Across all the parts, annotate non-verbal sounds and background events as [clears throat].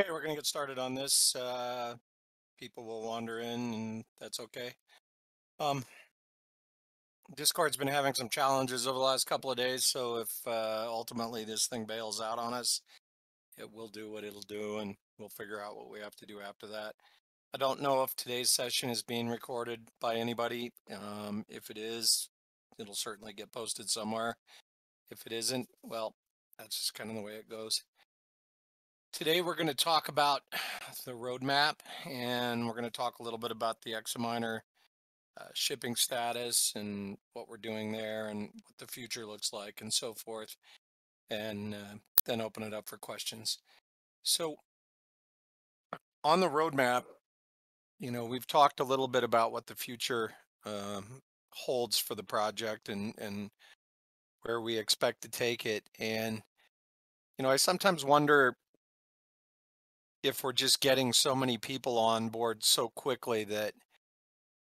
Okay, we're going to get started on this. Uh, people will wander in, and that's okay. Um, Discord's been having some challenges over the last couple of days, so if uh, ultimately this thing bails out on us, it will do what it'll do, and we'll figure out what we have to do after that. I don't know if today's session is being recorded by anybody. Um, if it is, it'll certainly get posted somewhere. If it isn't, well, that's just kind of the way it goes. Today we're going to talk about [sighs] the roadmap and we're going to talk a little bit about the Xa-Miner uh, shipping status and what we're doing there and what the future looks like and so forth and uh, then open it up for questions. So on the roadmap, you know, we've talked a little bit about what the future um, holds for the project and, and where we expect to take it. And, you know, I sometimes wonder if we're just getting so many people on board so quickly that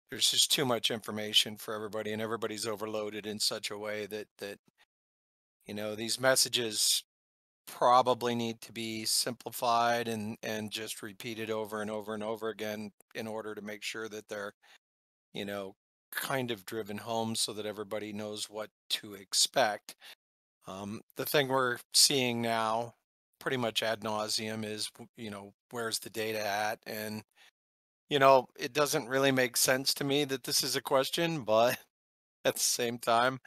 there's just too much information for everybody and everybody's overloaded in such a way that that you know these messages probably need to be simplified and and just repeated over and over and over again in order to make sure that they're you know kind of driven home so that everybody knows what to expect. Um, the thing we're seeing now pretty much ad nauseum is, you know, where's the data at? And, you know, it doesn't really make sense to me that this is a question, but [laughs] at the same time,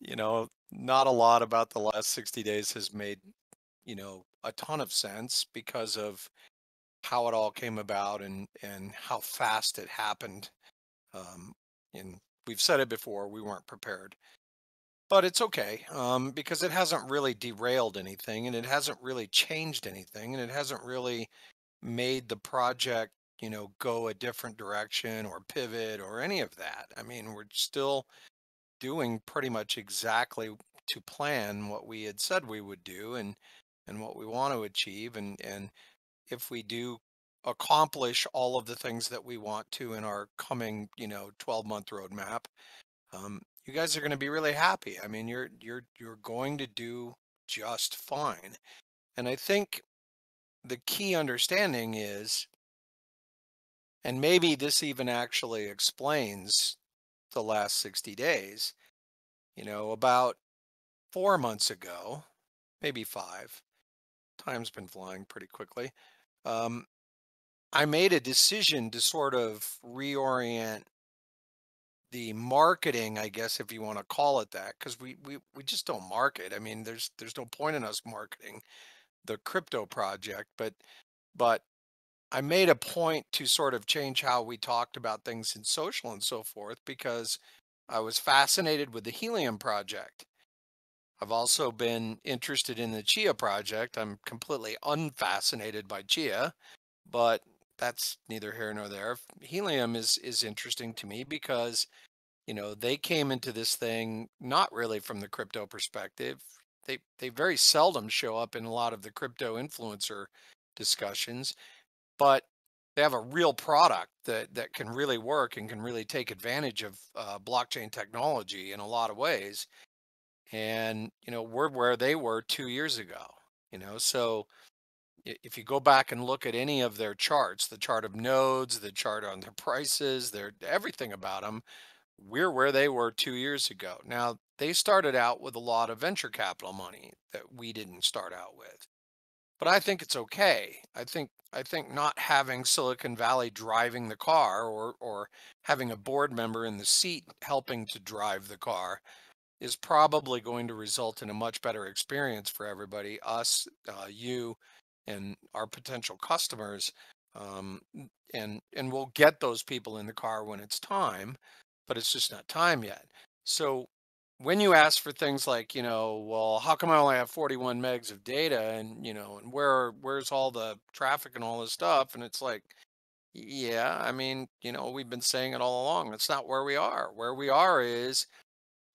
you know, not a lot about the last 60 days has made, you know, a ton of sense because of how it all came about and and how fast it happened. Um, and we've said it before, we weren't prepared but it's okay um, because it hasn't really derailed anything and it hasn't really changed anything and it hasn't really made the project you know go a different direction or pivot or any of that. I mean we're still doing pretty much exactly to plan what we had said we would do and and what we want to achieve and and if we do accomplish all of the things that we want to in our coming you know 12 month roadmap um, you guys are going to be really happy. I mean, you're you're you're going to do just fine. And I think the key understanding is and maybe this even actually explains the last 60 days. You know, about 4 months ago, maybe 5. Time's been flying pretty quickly. Um, I made a decision to sort of reorient the marketing, I guess, if you want to call it that, because we, we we just don't market. I mean, there's there's no point in us marketing the crypto project, but but I made a point to sort of change how we talked about things in social and so forth because I was fascinated with the Helium project. I've also been interested in the Chia project. I'm completely unfascinated by Chia, but that's neither here nor there. Helium is is interesting to me because you know they came into this thing not really from the crypto perspective. They they very seldom show up in a lot of the crypto influencer discussions, but they have a real product that that can really work and can really take advantage of uh, blockchain technology in a lot of ways. And you know we're where they were two years ago. You know so if you go back and look at any of their charts, the chart of nodes, the chart on their prices, their everything about them, we're where they were two years ago. Now, they started out with a lot of venture capital money that we didn't start out with. But I think it's okay. I think I think not having Silicon Valley driving the car or or having a board member in the seat helping to drive the car is probably going to result in a much better experience for everybody, us, uh, you, and our potential customers um, and and we'll get those people in the car when it's time but it's just not time yet. So when you ask for things like you know well how come i only have 41 megs of data and you know and where where's all the traffic and all this stuff? And it's like yeah i mean you know we've been saying it all along that's not where we are. Where we are is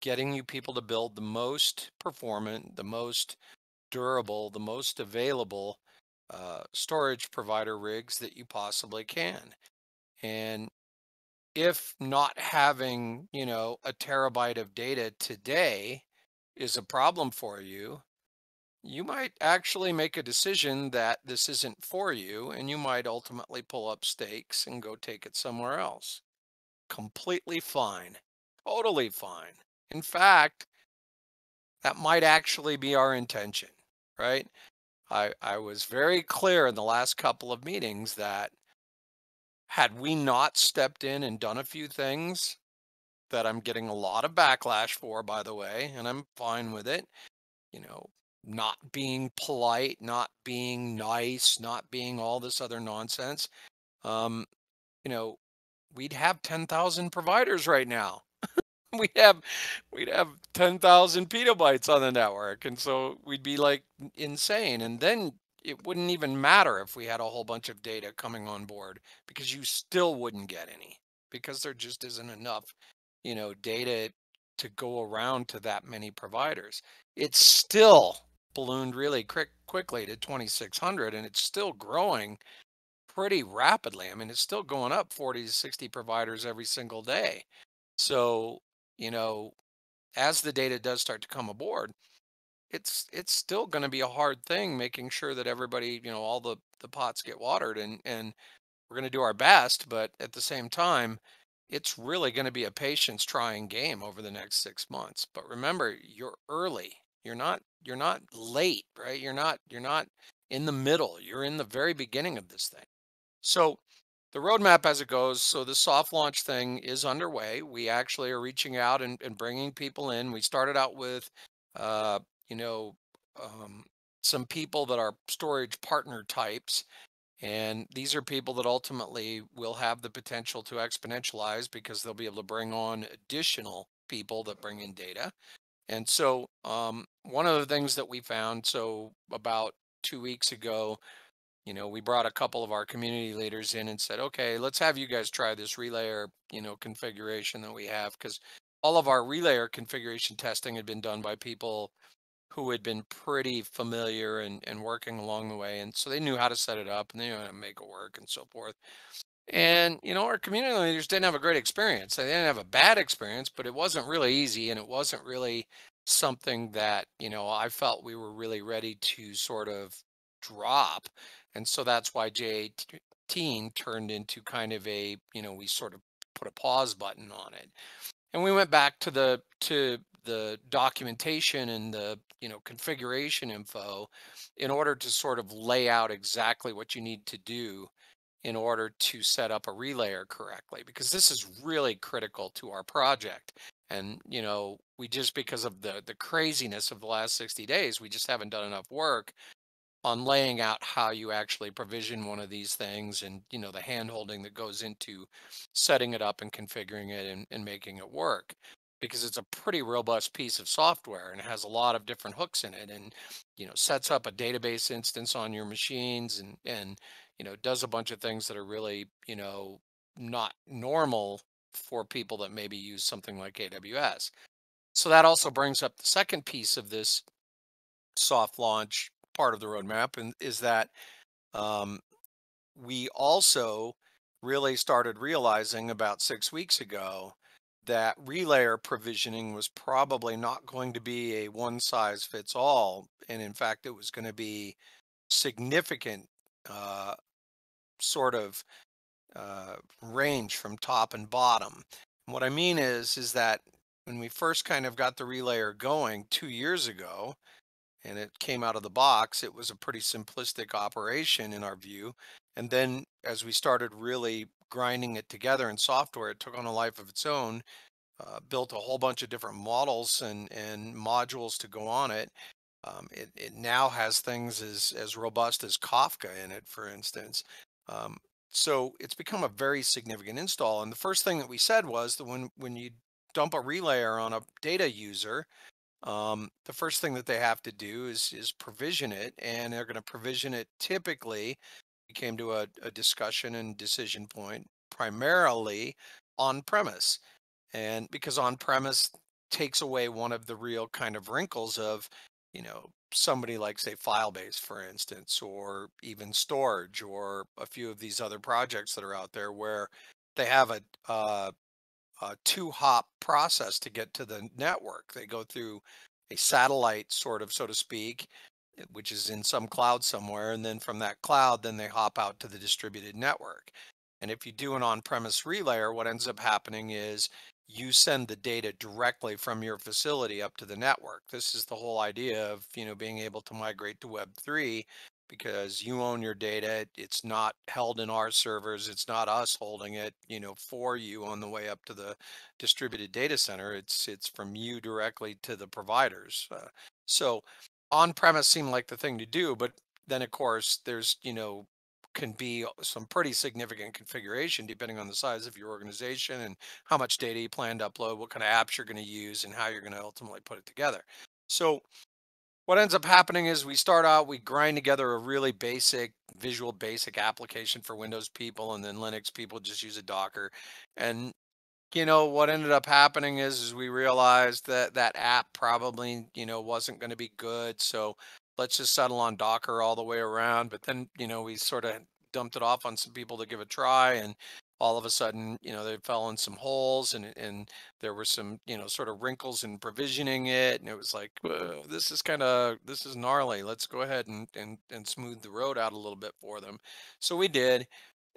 getting you people to build the most performant the most durable the most available uh, storage provider rigs that you possibly can. And if not having, you know, a terabyte of data today is a problem for you, you might actually make a decision that this isn't for you, and you might ultimately pull up stakes and go take it somewhere else. Completely fine. Totally fine. In fact, that might actually be our intention, right? I, I was very clear in the last couple of meetings that had we not stepped in and done a few things that I'm getting a lot of backlash for, by the way, and I'm fine with it, you know, not being polite, not being nice, not being all this other nonsense, um, you know, we'd have 10,000 providers right now. [laughs] we'd have we'd have 10,000 petabytes on the network and so we'd be like insane and then it wouldn't even matter if we had a whole bunch of data coming on board because you still wouldn't get any because there just isn't enough you know data to go around to that many providers. It's still ballooned really quick quickly to 2600 and it's still growing pretty rapidly. I mean it's still going up 40 to 60 providers every single day. So you know as the data does start to come aboard it's it's still going to be a hard thing making sure that everybody you know all the the pots get watered and and we're going to do our best but at the same time it's really going to be a patience trying game over the next six months. But remember you're early. You're not you're not late right? You're not you're not in the middle. You're in the very beginning of this thing. So the roadmap as it goes. So the soft launch thing is underway. We actually are reaching out and, and bringing people in. We started out with, uh, you know, um, some people that are storage partner types. And these are people that ultimately will have the potential to exponentialize because they'll be able to bring on additional people that bring in data. And so um, one of the things that we found, so about two weeks ago, you know, we brought a couple of our community leaders in and said, okay, let's have you guys try this relayer, you know, configuration that we have because all of our relayer configuration testing had been done by people who had been pretty familiar and, and working along the way. And so they knew how to set it up and they knew how to make it work and so forth. And, you know, our community leaders didn't have a great experience. They didn't have a bad experience, but it wasn't really easy and it wasn't really something that, you know, I felt we were really ready to sort of drop and so that's why J18 turned into kind of a, you know, we sort of put a pause button on it. And we went back to the to the documentation and the, you know, configuration info in order to sort of lay out exactly what you need to do in order to set up a relayer correctly because this is really critical to our project and you know we just because of the the craziness of the last 60 days we just haven't done enough work on laying out how you actually provision one of these things and you know the hand holding that goes into setting it up and configuring it and, and making it work because it's a pretty robust piece of software and has a lot of different hooks in it and you know sets up a database instance on your machines and and you know does a bunch of things that are really you know not normal for people that maybe use something like AWS. So that also brings up the second piece of this soft launch part of the roadmap, and is that um, we also really started realizing about six weeks ago that relayer provisioning was probably not going to be a one size fits all. And in fact, it was going to be significant uh, sort of uh, range from top and bottom. And what I mean is, is that when we first kind of got the relayer going two years ago, and it came out of the box, it was a pretty simplistic operation in our view. And then as we started really grinding it together in software, it took on a life of its own, uh, built a whole bunch of different models and, and modules to go on it. Um, it, it now has things as, as robust as Kafka in it, for instance. Um, so it's become a very significant install. And the first thing that we said was that when, when you dump a relayer on a data user, um, the first thing that they have to do is is provision it, and they're going to provision it. Typically, we came to a, a discussion and decision point primarily on premise, and because on premise takes away one of the real kind of wrinkles of, you know, somebody like say Filebase, for instance, or even Storj, or a few of these other projects that are out there where they have a uh, a two hop process to get to the network. They go through a satellite, sort of, so to speak, eh, which is in some cloud somewhere. And then from that cloud, then they hop out to the distributed network. And if you do an on-premise relayer, what ends up happening is you send the data directly from your facility up to the network. This is the whole idea of, you know, being able to migrate to Web3 because you own your data. It's not held in our servers. It's not us holding it, you know, for you on the way up to the distributed data center. It's it's from you directly to the providers. Uh, so on-premise seemed like the thing to do, but then of course there's, you know, can be some pretty significant configuration depending on the size of your organization and how much data you plan to upload, what kind of apps you're going to use, and how you're going to ultimately put it together. So what ends up happening is we start out, we grind together a really basic, visual basic application for Windows people, and then Linux people just use a Docker. And you know what ended up happening is, is we realized that that app probably you know wasn't going to be good so let's just settle on docker all the way around but then you know we sort of dumped it off on some people to give a try and all of a sudden you know they fell in some holes and and there were some you know sort of wrinkles in provisioning it and it was like this is kind of this is gnarly let's go ahead and, and and smooth the road out a little bit for them so we did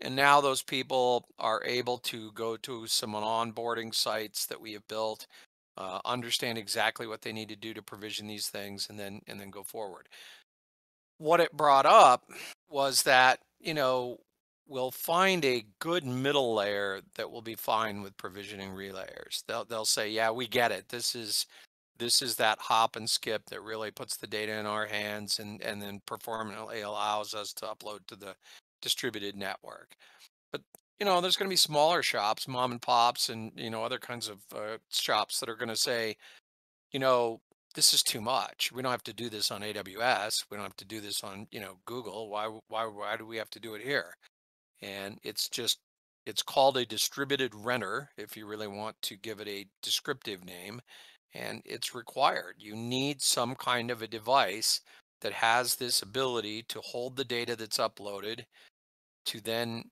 and now those people are able to go to some onboarding sites that we have built, uh, understand exactly what they need to do to provision these things, and then and then go forward. What it brought up was that you know we'll find a good middle layer that will be fine with provisioning relayers. They'll they'll say, yeah, we get it. This is this is that hop and skip that really puts the data in our hands and and then performantly allows us to upload to the distributed network. But you know, there's going to be smaller shops, mom and pops, and you know other kinds of uh, shops that are going to say, you know, this is too much. We don't have to do this on AWS. We don't have to do this on you know Google. Why why why do we have to do it here? And it's just it's called a distributed renter if you really want to give it a descriptive name and it's required. You need some kind of a device that has this ability to hold the data that's uploaded, to then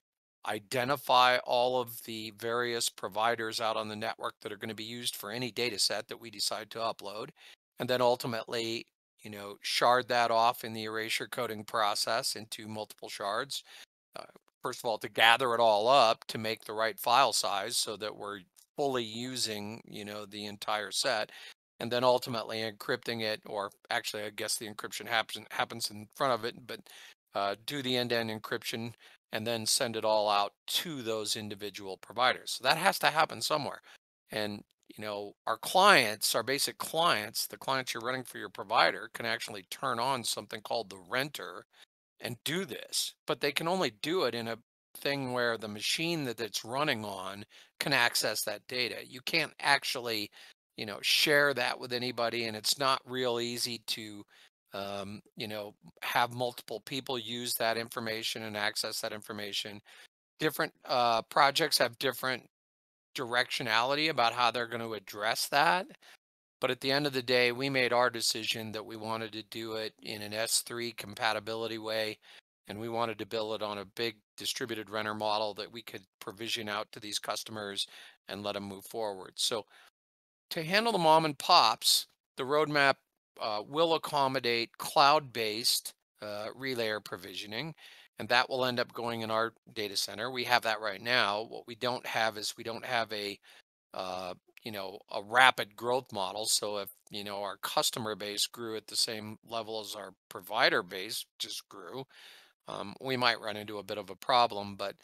identify all of the various providers out on the network that are going to be used for any data set that we decide to upload, and then ultimately, you know, shard that off in the erasure coding process into multiple shards. Uh, first of all, to gather it all up to make the right file size so that we're fully using, you know, the entire set and then ultimately encrypting it, or actually, I guess the encryption happens happens in front of it, but uh, do the end-to-end encryption and then send it all out to those individual providers. So that has to happen somewhere. And you know, our clients, our basic clients, the clients you're running for your provider, can actually turn on something called the renter and do this, but they can only do it in a thing where the machine that it's running on can access that data. You can't actually you know share that with anybody and it's not real easy to um, you know have multiple people use that information and access that information different uh, projects have different directionality about how they're going to address that but at the end of the day we made our decision that we wanted to do it in an s3 compatibility way and we wanted to build it on a big distributed renter model that we could provision out to these customers and let them move forward so to handle the mom and pops, the roadmap uh, will accommodate cloud-based uh, relayer provisioning, and that will end up going in our data center. We have that right now. What we don't have is we don't have a uh, you know a rapid growth model. So if you know our customer base grew at the same level as our provider base just grew, um, we might run into a bit of a problem. But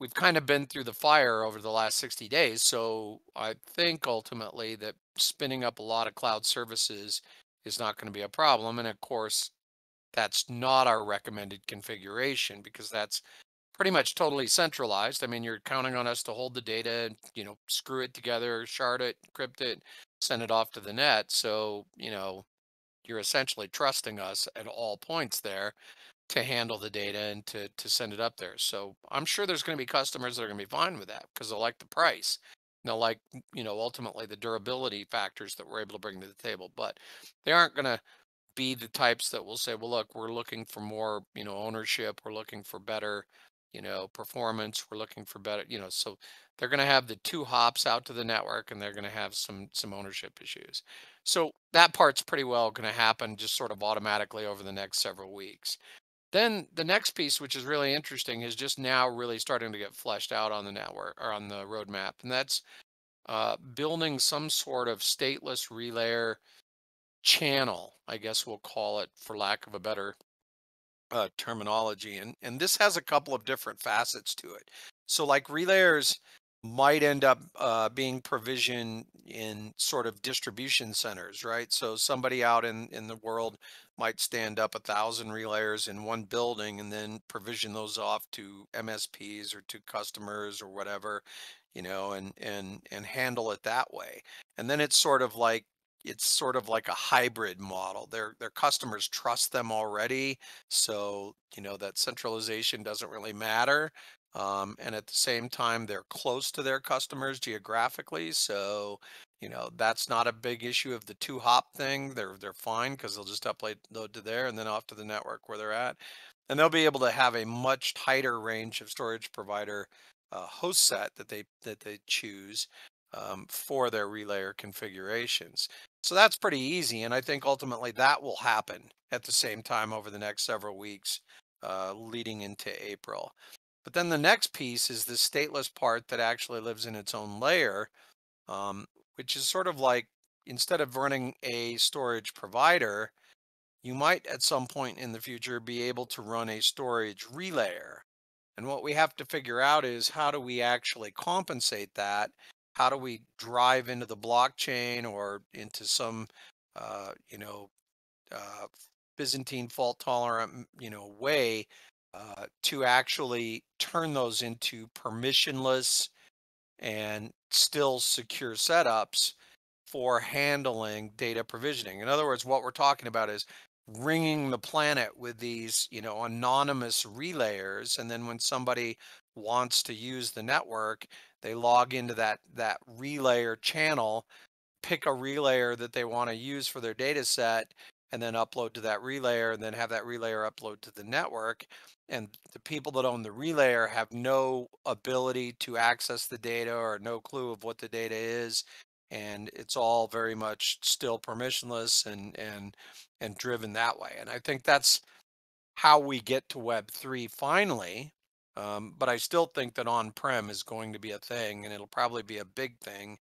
we've kind of been through the fire over the last 60 days. So I think ultimately that spinning up a lot of cloud services is not going to be a problem. And of course, that's not our recommended configuration because that's pretty much totally centralized. I mean, you're counting on us to hold the data you know, screw it together, shard it, crypt it, send it off to the net. So, you know, you're essentially trusting us at all points there to handle the data and to to send it up there. So I'm sure there's going to be customers that are going to be fine with that because they'll like the price. They'll like, you know, ultimately the durability factors that we're able to bring to the table. But they aren't going to be the types that will say, well, look, we're looking for more, you know, ownership. We're looking for better you know, performance. We're looking for better, you know, so they're going to have the two hops out to the network and they're going to have some some ownership issues. So that part's pretty well going to happen just sort of automatically over the next several weeks. Then the next piece, which is really interesting, is just now really starting to get fleshed out on the network or on the roadmap, and that's uh, building some sort of stateless relayer channel, I guess we'll call it, for lack of a better uh, terminology. And and this has a couple of different facets to it. So like relayers might end up uh, being provisioned in sort of distribution centers, right? So somebody out in in the world might stand up a thousand relayers in one building and then provision those off to MSPs or to customers or whatever, you know, and and and handle it that way. And then it's sort of like it's sort of like a hybrid model. Their their customers trust them already, so you know that centralization doesn't really matter. Um, and at the same time, they're close to their customers geographically, so you know that's not a big issue of the two hop thing. They're they're fine because they'll just upload load to there and then off to the network where they're at, and they'll be able to have a much tighter range of storage provider uh, host set that they that they choose um, for their relayer configurations. So that's pretty easy. And I think ultimately that will happen at the same time over the next several weeks uh, leading into April. But then the next piece is the stateless part that actually lives in its own layer, um, which is sort of like instead of running a storage provider, you might at some point in the future be able to run a storage relayer. And what we have to figure out is how do we actually compensate that how do we drive into the blockchain or into some uh, you know uh, Byzantine fault tolerant you know way uh, to actually turn those into permissionless and still secure setups for handling data provisioning. In other words, what we're talking about is ringing the planet with these, you know, anonymous relayers. And then when somebody wants to use the network, they log into that that relayer channel, pick a relayer that they want to use for their data set, and then upload to that relayer, and then have that relayer upload to the network. And the people that own the relayer have no ability to access the data or no clue of what the data is. And it's all very much still permissionless and and and driven that way. And I think that's how we get to Web three finally um, but I still think that on-prem is going to be a thing and it'll probably be a big thing.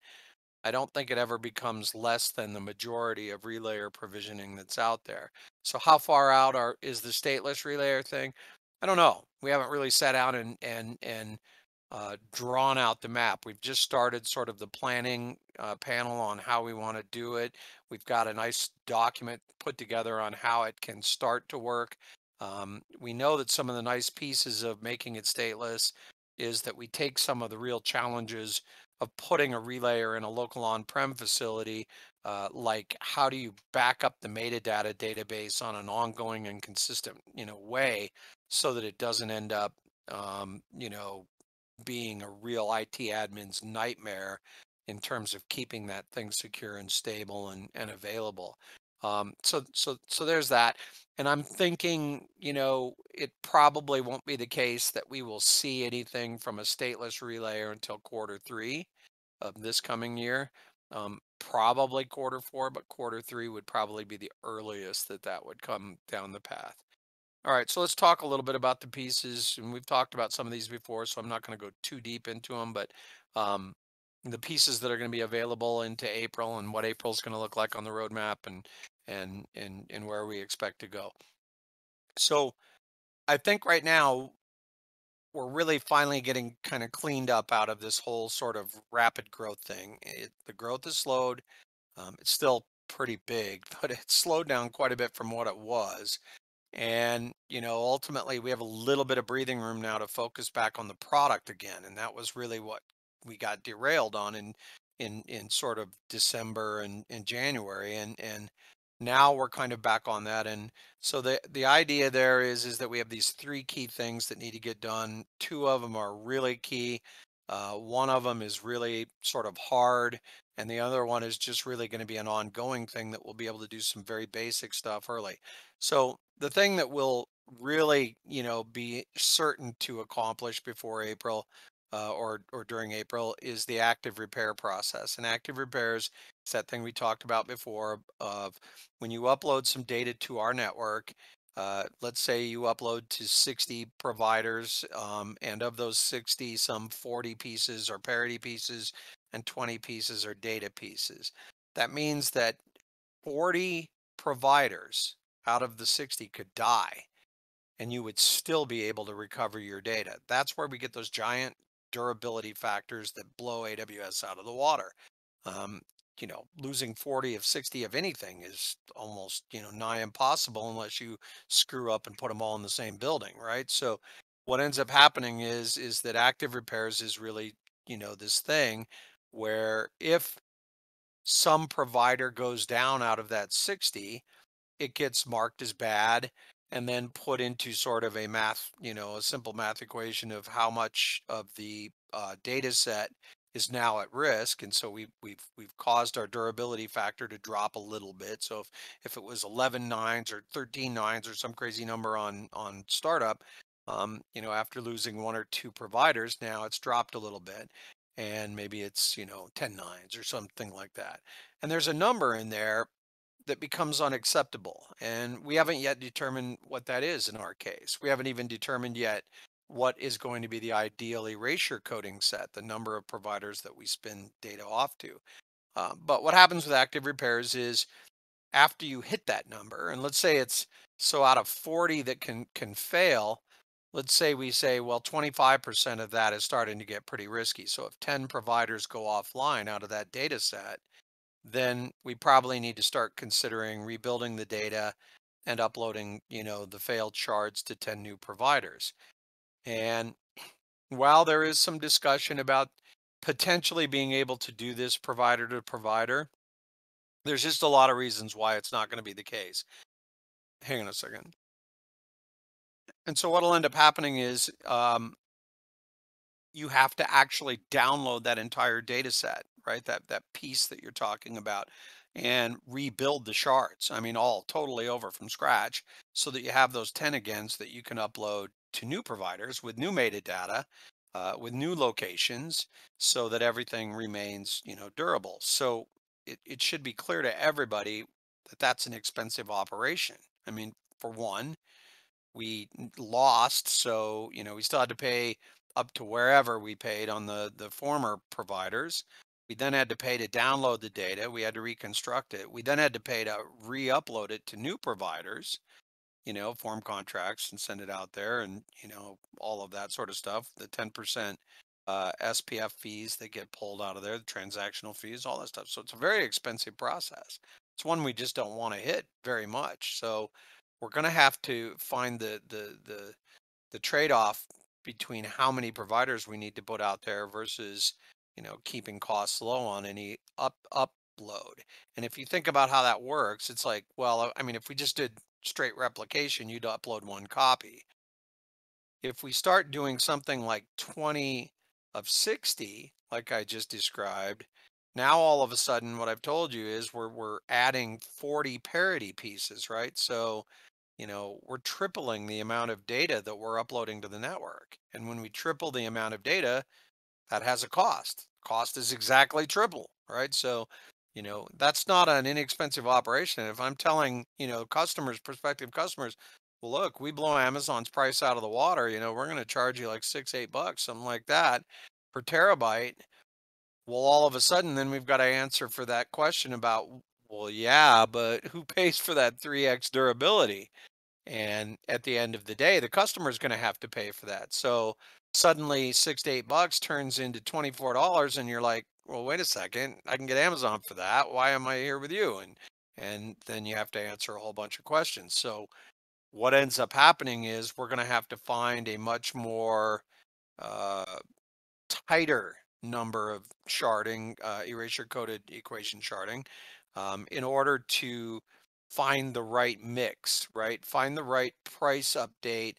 I don't think it ever becomes less than the majority of relayer provisioning that's out there. So how far out are is the stateless relayer thing? I don't know. We haven't really sat out and and and uh, drawn out the map. We've just started sort of the planning uh, panel on how we want to do it. We've got a nice document put together on how it can start to work. Um, we know that some of the nice pieces of making it stateless is that we take some of the real challenges of putting a relayer in a local on-prem facility, uh, like how do you back up the metadata database on an ongoing and consistent, you know, way, so that it doesn't end up, um, you know, being a real IT admin's nightmare in terms of keeping that thing secure and stable and, and available. Um, so so so there's that. And I'm thinking, you know, it probably won't be the case that we will see anything from a stateless relayer until quarter three of this coming year. Um, probably quarter four, but quarter three would probably be the earliest that that would come down the path. All right, so let's talk a little bit about the pieces, and we've talked about some of these before, so I'm not going to go too deep into them, but um, the pieces that are going to be available into April and what April's going to look like on the roadmap and and and and where we expect to go. So I think right now we're really finally getting kind of cleaned up out of this whole sort of rapid growth thing. It, the growth has slowed. Um, it's still pretty big, [laughs] but it's slowed down quite a bit from what it was. And, you know, ultimately we have a little bit of breathing room now to focus back on the product again. And that was really what we got derailed on in in in sort of December and in January and and now we're kind of back on that and so the the idea there is is that we have these three key things that need to get done. Two of them are really key uh, one of them is really sort of hard and the other one is just really going to be an ongoing thing that we'll be able to do some very basic stuff early. So the thing that we'll really, you know, be certain to accomplish before April uh, or or during April is the active repair process. And active repairs is that thing we talked about before of when you upload some data to our network. Uh, let's say you upload to 60 providers, um, and of those 60, some 40 pieces are parity pieces and 20 pieces are data pieces. That means that 40 providers out of the 60 could die and you would still be able to recover your data. That's where we get those giant durability factors that blow AWS out of the water. Um, you know, losing 40 of 60 of anything is almost, you know, nigh impossible unless you screw up and put them all in the same building, right? So what ends up happening is is that active repairs is really, you know, this thing where if some provider goes down out of that 60, it gets marked as bad and then put into sort of a math, you know, a simple math equation of how much of the uh, data set is now at risk. And so we, we've we've caused our durability factor to drop a little bit. So if, if it was 11 nines or 13 nines or some crazy number on on startup, um, you know, after losing one or two providers, now it's dropped a little bit. And maybe it's, you know, 10 nines or something like that. And there's a number in there that becomes unacceptable. And we haven't yet determined what that is in our case. We haven't even determined yet what is going to be the ideal erasure coding set, the number of providers that we spin data off to. Uh, but what happens with active repairs is after you hit that number, and let's say it's so out of 40 that can can fail, let's say we say, well, 25% of that is starting to get pretty risky. So if 10 providers go offline out of that data set, then we probably need to start considering rebuilding the data and uploading, you know, the failed shards to 10 new providers. And [clears throat] while there is some discussion about potentially being able to do this provider to provider, there's just a lot of reasons why it's not going to be the case. Hang on a second. And so what'll end up happening is um, you have to actually download that entire data set, right? That that piece that you're talking about and rebuild the shards. I mean, all totally over from scratch so that you have those 10 agains that you can upload to new providers with new metadata, uh, with new locations so that everything remains, you know, durable. So it, it should be clear to everybody that that's an expensive operation. I mean, for one, we lost, so, you know, we still had to pay up to wherever we paid on the the former providers. We then had to pay to download the data. We had to reconstruct it. We then had to pay to re-upload it to new providers, you know, form contracts and send it out there and, you know, all of that sort of stuff. The 10% uh, SPF fees that get pulled out of there, the transactional fees, all that stuff. So it's a very expensive process. It's one we just don't want to hit very much. So we're going to have to find the the the the trade-off between how many providers we need to put out there versus you know keeping costs low on any up upload. And if you think about how that works it's like well uh, i mean if we just did straight replication you'd upload one copy. If we start doing something like 20 of 60 like i just described now all of a sudden what i've told you is we're we're adding 40 parity pieces right? So you know, we're tripling the amount of data that we're uploading to the network. And when we triple the amount of data, that has a cost. Cost is exactly triple, right? So, you know, that's not an inexpensive operation. If I'm telling, you know, customers, prospective customers, well, look, we blow Amazon's price out of the water, you know, we're going to charge you like six, eight bucks, something like that per terabyte. Well, all of a sudden, then we've got to answer for that question about well, yeah, but who pays for that 3x durability? And at the end of the day, the customer is going to have to pay for that. So suddenly six to eight bucks turns into $24 and you're like, well, wait a second, I can get Amazon for that. Why am I here with you? And and then you have to answer a whole bunch of questions. So what ends up happening is we're going to have to find a much more uh, tighter number of sharding, uh, erasure coded equation sharding um, in order to find the right mix, right? Find the right price update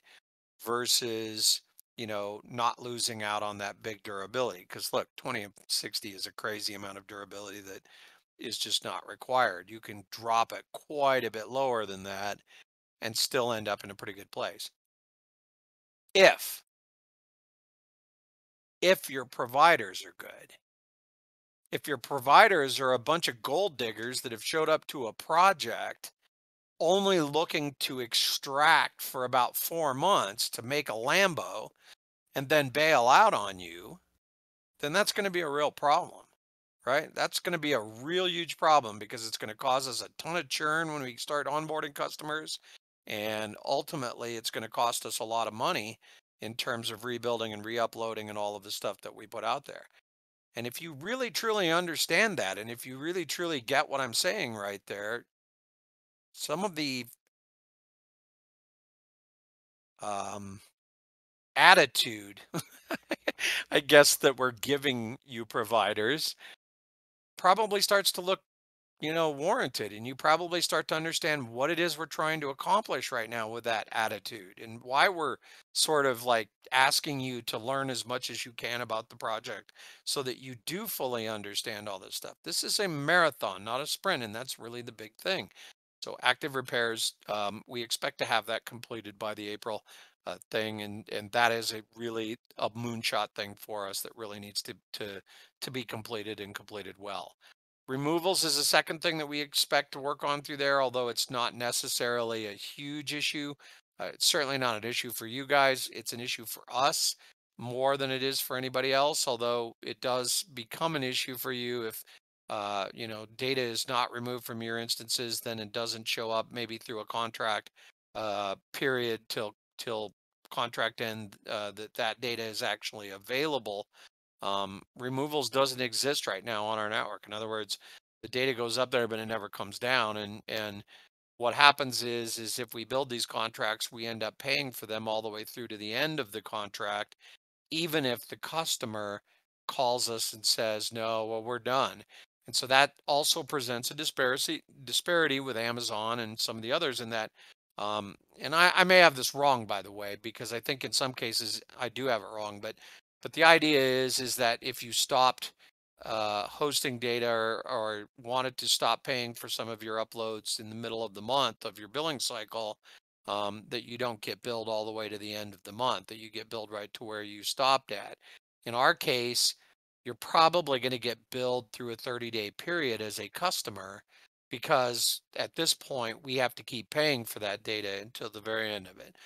versus, you know, not losing out on that big durability. Because look, 20 and 60 is a crazy amount of durability that is just not required. You can drop it quite a bit lower than that and still end up in a pretty good place. If if your providers are good. If your providers are a bunch of gold diggers that have showed up to a project only looking to extract for about four months to make a Lambo and then bail out on you, then that's going to be a real problem, right? That's going to be a real huge problem because it's going to cause us a ton of churn when we start onboarding customers. And ultimately, it's going to cost us a lot of money in terms of rebuilding and re-uploading and all of the stuff that we put out there. And if you really truly understand that, and if you really truly get what I'm saying right there, some of the um, attitude, [laughs] I guess, that we're giving you providers probably starts to look you know, warranted. And you probably start to understand what it is we're trying to accomplish right now with that attitude and why we're sort of like asking you to learn as much as you can about the project so that you do fully understand all this stuff. This is a marathon, not a sprint. And that's really the big thing. So active repairs, um, we expect to have that completed by the April uh, thing, and and that is a really a moonshot thing for us that really needs to to to be completed and completed well. Removals is the second thing that we expect to work on through there, although it's not necessarily a huge issue. Uh, it's certainly not an issue for you guys. It's an issue for us more than it is for anybody else, although it does become an issue for you if uh, you know data is not removed from your instances, then it doesn't show up maybe through a contract uh, period till till contract end uh, that that data is actually available um, removals doesn't exist right now on our network. In other words, the data goes up there, but it never comes down. And and what happens is is if we build these contracts, we end up paying for them all the way through to the end of the contract, even if the customer calls us and says, no, well, we're done. And so that also presents a disparity disparity with Amazon and some of the others in that. Um, and I, I may have this wrong, by the way, because I think in some cases I do have it wrong, but but the idea is is that if you stopped uh, hosting data or, or, wanted to stop paying for some of your uploads in the middle of the month of your billing cycle, um, that you don't get billed all the way to the end of the month, that you get billed right to where you stopped at. In our case, you're probably going to get billed through a 30 day period as a customer because at this point we have to keep paying for that data until the very end of it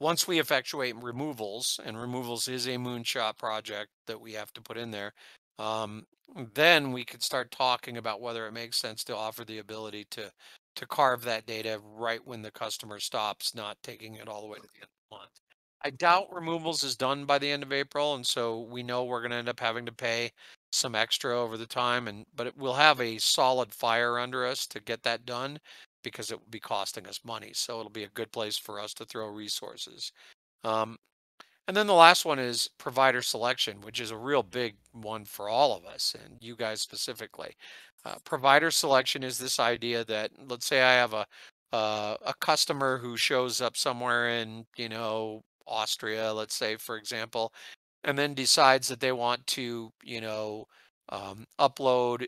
once we effectuate removals, and removals is a moonshot project that we have to put in there, um, then we could start talking about whether it makes sense to offer the ability to to carve that data right when the customer stops, not taking it all the way to the end of the month. I doubt removals is done by the end of April, and so we know we're going to end up having to pay some extra over the time, and but it, we'll have a solid fire under us to get that done because it will be costing us money. So it'll be a good place for us to throw resources. Um, and then the last one is provider selection, which is a real big one for all of us and you guys specifically. Uh, provider selection is this idea that let's say I have a uh, a customer who shows up somewhere in you know Austria, let's say for example, and then decides that they want to you know um, upload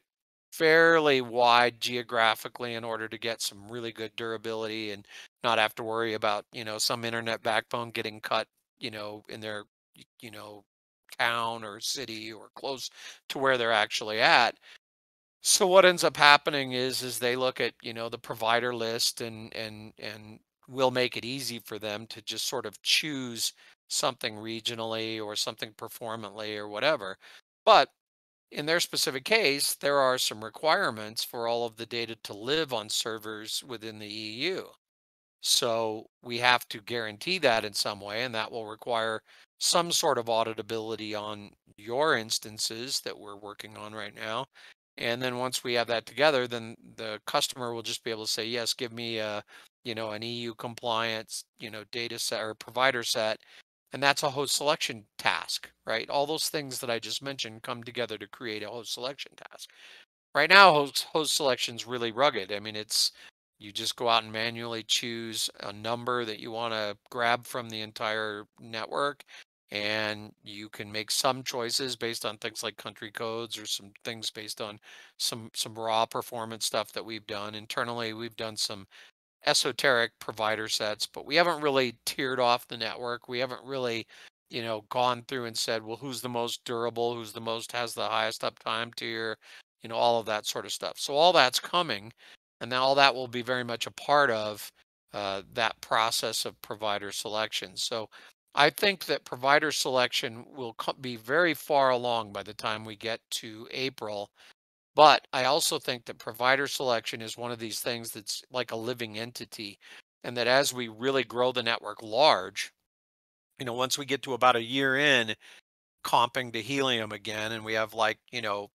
fairly wide geographically in order to get some really good durability and not have to worry about you know some internet backbone getting cut you know in their you know town or city or close to where they're actually at. So what ends up happening is is they look at you know the provider list and and and we'll make it easy for them to just sort of choose something regionally or something performantly or whatever. But in their specific case, there are some requirements for all of the data to live on servers within the EU. So we have to guarantee that in some way, and that will require some sort of auditability on your instances that we're working on right now. And then once we have that together, then the customer will just be able to say, yes, give me a, you know, an EU compliance, you know, data set or provider set and that's a host selection task, right? All those things that I just mentioned come together to create a host selection task. Right now, host, host selection is really rugged. I mean, it's you just go out and manually choose a number that you want to grab from the entire network and you can make some choices based on things like country codes or some things based on some some raw performance stuff that we've done internally we've done some esoteric provider sets, but we haven't really tiered off the network. We haven't really, you know, gone through and said, well, who's the most durable, who's the most has the highest uptime tier, you know, all of that sort of stuff. So all that's coming, and all that will be very much a part of uh, that process of provider selection. So I think that provider selection will be very far along by the time we get to April but I also think that provider selection is one of these things that's like a living entity. And that as we really grow the network large, you know, once we get to about a year in comping to helium again, and we have like, you know,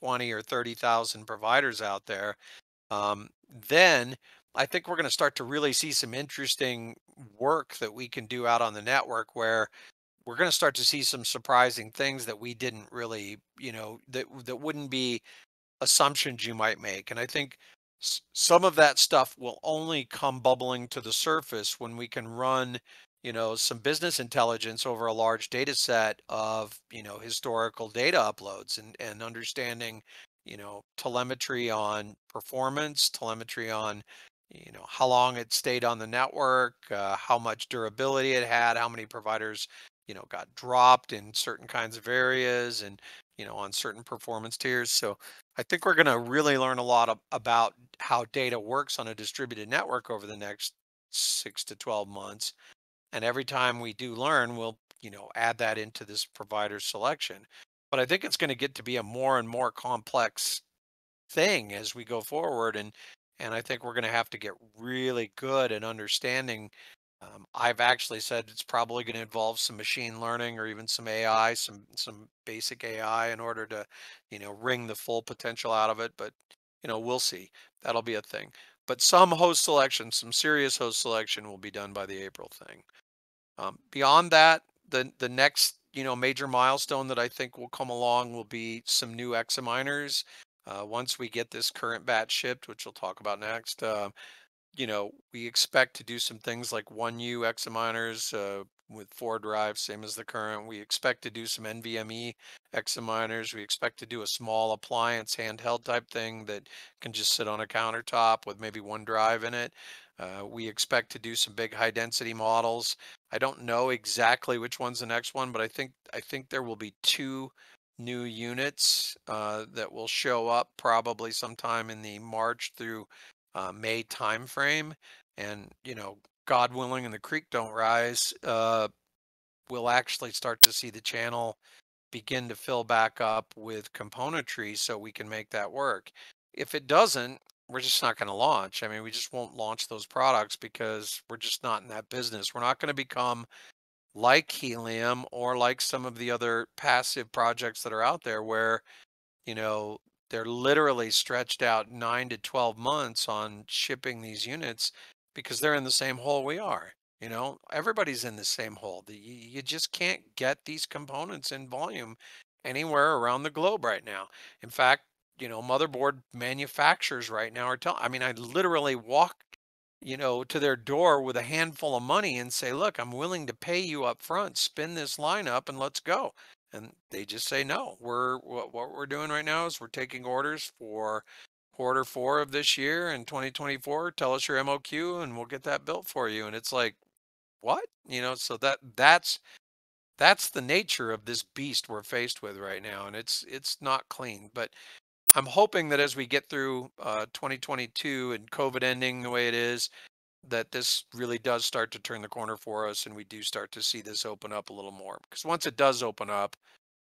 20 or 30,000 providers out there, um, then I think we're going to start to really see some interesting work that we can do out on the network where we're going to start to see some surprising things that we didn't really, you know, that that wouldn't be assumptions you might make. And I think some of that stuff will only come bubbling to the surface when we can run, you know, some business intelligence over a large data set of, you know, historical data uploads and, and understanding, you know, telemetry on performance, telemetry on, you know, how long it stayed on the network, uh, how much durability it had, how many providers, you know, got dropped in certain kinds of areas and, you know, on certain performance tiers. So I think we're going to really learn a lot of, about how data works on a distributed network over the next six to 12 months. And every time we do learn, we'll, you know, add that into this provider selection. But I think it's going to get to be a more and more complex thing as we go forward. And, and I think we're going to have to get really good at understanding um, I've actually said it's probably going to involve some machine learning or even some AI, some some basic AI in order to, you know, wring the full potential out of it. But you know, we'll see. That'll be a thing. But some host selection, some serious host selection, will be done by the April thing. Um, beyond that, the the next you know major milestone that I think will come along will be some new Xa-Miners. Uh, once we get this current batch shipped, which we'll talk about next. Uh, you know, we expect to do some things like 1U Xa-Miners uh, with four drives, same as the current. We expect to do some NVMe Xa-Miners. We expect to do a small appliance handheld type thing that can just sit on a countertop with maybe one drive in it. Uh, we expect to do some big high density models. I don't know exactly which one's the next one, but I think I think there will be two new units uh, that will show up probably sometime in the March through uh, May timeframe, and you know, God willing, and the creek don't rise, uh, we'll actually start to see the channel begin to fill back up with componentry so we can make that work. If it doesn't, we're just not going to launch. I mean, we just won't launch those products because we're just not in that business. We're not going to become like Helium or like some of the other passive projects that are out there where, you know, they're literally stretched out nine to 12 months on shipping these units because they're in the same hole we are. You know, everybody's in the same hole. You just can't get these components in volume anywhere around the globe right now. In fact, you know, motherboard manufacturers right now are telling, I mean, I literally walk, you know, to their door with a handful of money and say, look, I'm willing to pay you up front, spin this line up and let's go and they just say no. We're what, what we're doing right now is we're taking orders for quarter four of this year in 2024. Tell us your MOQ and we'll get that built for you. And it's like, what? You know, so that that's that's the nature of this beast we're faced with right now, and it's it's not clean. But I'm hoping that as we get through uh, 2022 and COVID ending the way it is, that this really does start to turn the corner for us and we do start to see this open up a little more because once it does open up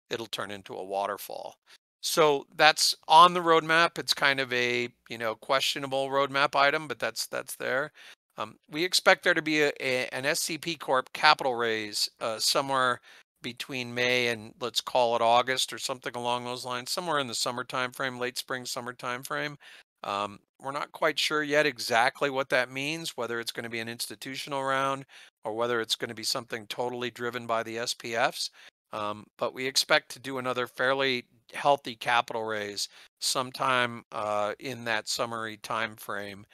it'll turn into a waterfall. So that's on the roadmap it's kind of a you know questionable roadmap item but that's that's there. Um, we expect there to be a, a, an scp corp capital raise uh, somewhere between may and let's call it august or something along those lines somewhere in the summer time frame late spring summer time frame um, we're not quite sure yet exactly what that means, whether it's going to be an institutional round or whether it's going to be something totally driven by the SPFs. Um, but we expect to do another fairly healthy capital raise sometime uh, in that summary time frame.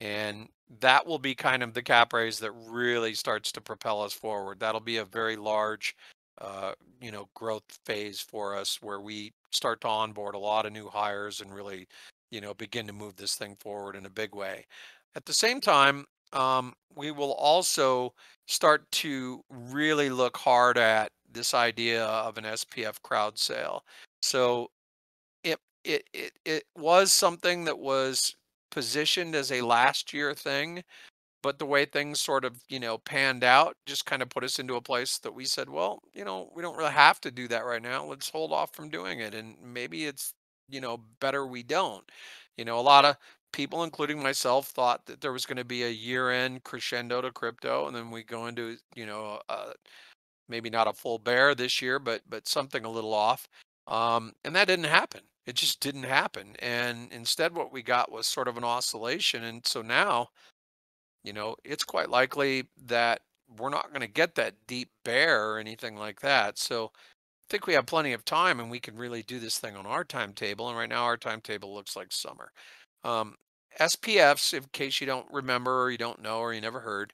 And that will be kind of the cap raise that really starts to propel us forward. That'll be a very large, uh, you know, growth phase for us where we start to onboard a lot of new hires and really you know, begin to move this thing forward in a big way. At the same time, um, we will also start to really look hard at this idea of an SPF crowd sale. So it it it it was something that was positioned as a last year thing, but the way things sort of, you know, panned out just kind of put us into a place that we said, well, you know, we don't really have to do that right now. Let's hold off from doing it. And maybe it's, you know, better we don't. You know, a lot of people, including myself, thought that there was going to be a year end crescendo to crypto, and then we go into, you know, uh, maybe not a full bear this year, but but something a little off. Um, and that didn't happen. It just didn't happen. And instead, what we got was sort of an oscillation. And so now, you know, it's quite likely that we're not going to get that deep bear or anything like that. So think we have plenty of time and we can really do this thing on our timetable. And right now, our timetable looks like summer. Um, SPFs, in case you don't remember or you don't know or you never heard,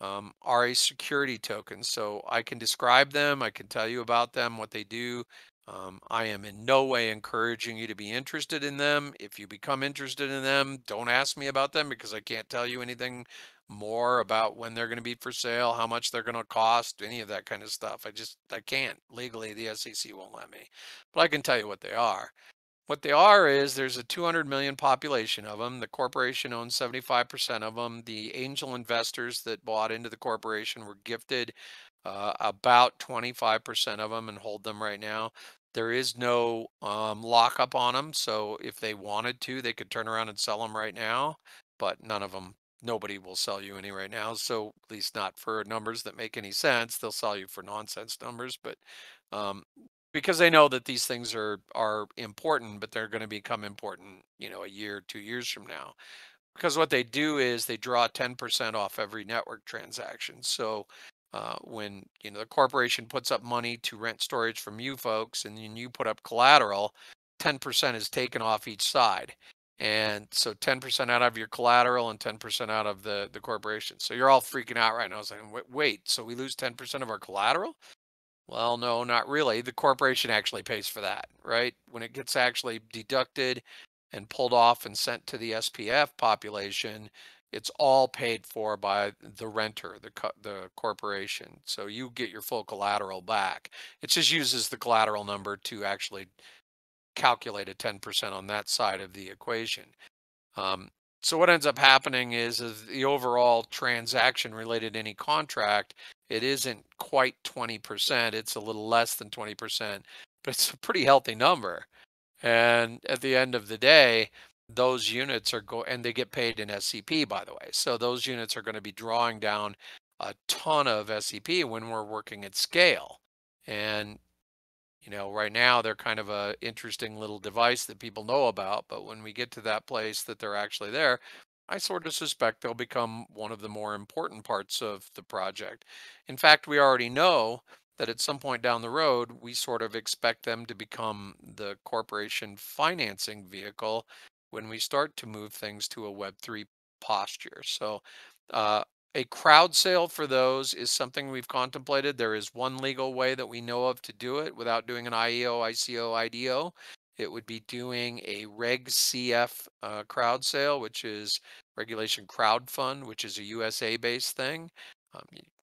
um, are a security token. So I can describe them, I can tell you about them, what they do. Um, I am in no way encouraging you to be interested in them. If you become interested in them, don't ask me about them because I can't tell you anything more about when they're going to be for sale, how much they're going to cost, any of that kind of stuff. I just I can't legally. The SEC won't let me, but I can tell you what they are. What they are is there's a 200 million population of them. The corporation owns 75% of them. The angel investors that bought into the corporation were gifted uh, about 25% of them and hold them right now. There is no um, lockup on them. So if they wanted to, they could turn around and sell them right now, but none of them, nobody will sell you any right now. So at least not for numbers that make any sense. They'll sell you for nonsense numbers, but um, because they know that these things are are important, but they're going to become important, you know, a year, two years from now. Because what they do is they draw 10% off every network transaction. So uh, when you know the corporation puts up money to rent storage from you folks, and then you put up collateral, 10% is taken off each side. And so 10% out of your collateral and 10% out of the, the corporation. So you're all freaking out right now. I was like, wait, wait, so we lose 10% of our collateral? Well, no, not really. The corporation actually pays for that, right? When it gets actually deducted and pulled off and sent to the SPF population, it's all paid for by the renter, the co- the corporation. So you get your full collateral back. It just uses the collateral number to actually calculate a 10% on that side of the equation. Um, so what ends up happening is, is the overall transaction related any contract, it isn't quite 20%. It's a little less than 20%, [laughs] but it's a pretty healthy number. And at the end of the day, those units are go and they get paid in SCP, by the way. So those units are going to be drawing down a ton of SCP when we're working at scale. And you know, right now they're kind of a interesting little device that people know about, but when we get to that place that they're actually there, I sort of suspect they'll become one of the more important parts of the project. In fact, we already know that at some point down the road, we sort of expect them to become the corporation financing vehicle when we start to move things to a Web3 posture. So uh, a crowd sale for those is something we've contemplated. There is one legal way that we know of to do it without doing an IEO, ICO, IDO. It would be doing a Reg CF uh, crowd sale, which is Regulation Crowd Fund, which is a USA based thing. Um,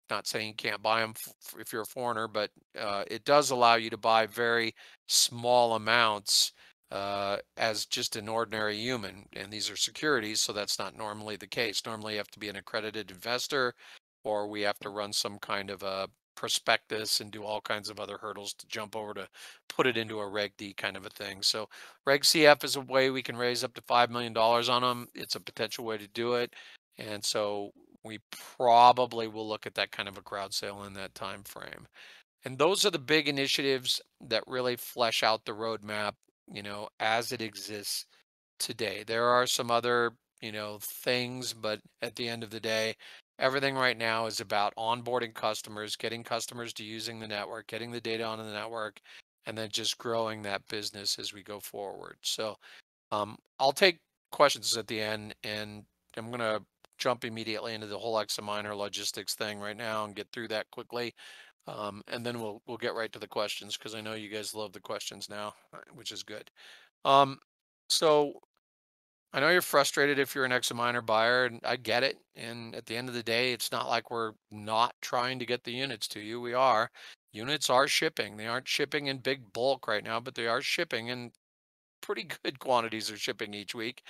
not saying you can't buy them if you're a foreigner, but uh, it does allow you to buy very small amounts uh, as just an ordinary human. And these are securities, so that's not normally the case. Normally, you have to be an accredited investor, or we have to run some kind of a prospectus and do all kinds of other hurdles to jump over to put it into a Reg D kind of a thing. So Reg CF is a way we can raise up to $5 million on them. It's a potential way to do it. And so we probably will look at that kind of a crowd sale in that time frame. And those are the big initiatives that really flesh out the roadmap you know, as it exists today. There are some other, you know, things, but at the end of the day, everything right now is about onboarding customers, getting customers to using the network, getting the data on the network, and then just growing that business as we go forward. So um, I'll take questions at the end, and I'm going to jump immediately into the whole Xa-Miner logistics thing right now and get through that quickly. Um, and then we'll we'll get right to the questions because I know you guys love the questions now, uh, which is good. Um, so I know you're frustrated if you're an Xa-Miner buyer, and I get it. And at the end of the day, it's not like we're not trying to get the units to you. We are. Units are shipping. They aren't shipping in big bulk right now, but they are shipping, and pretty [laughs] good quantities are shipping each week.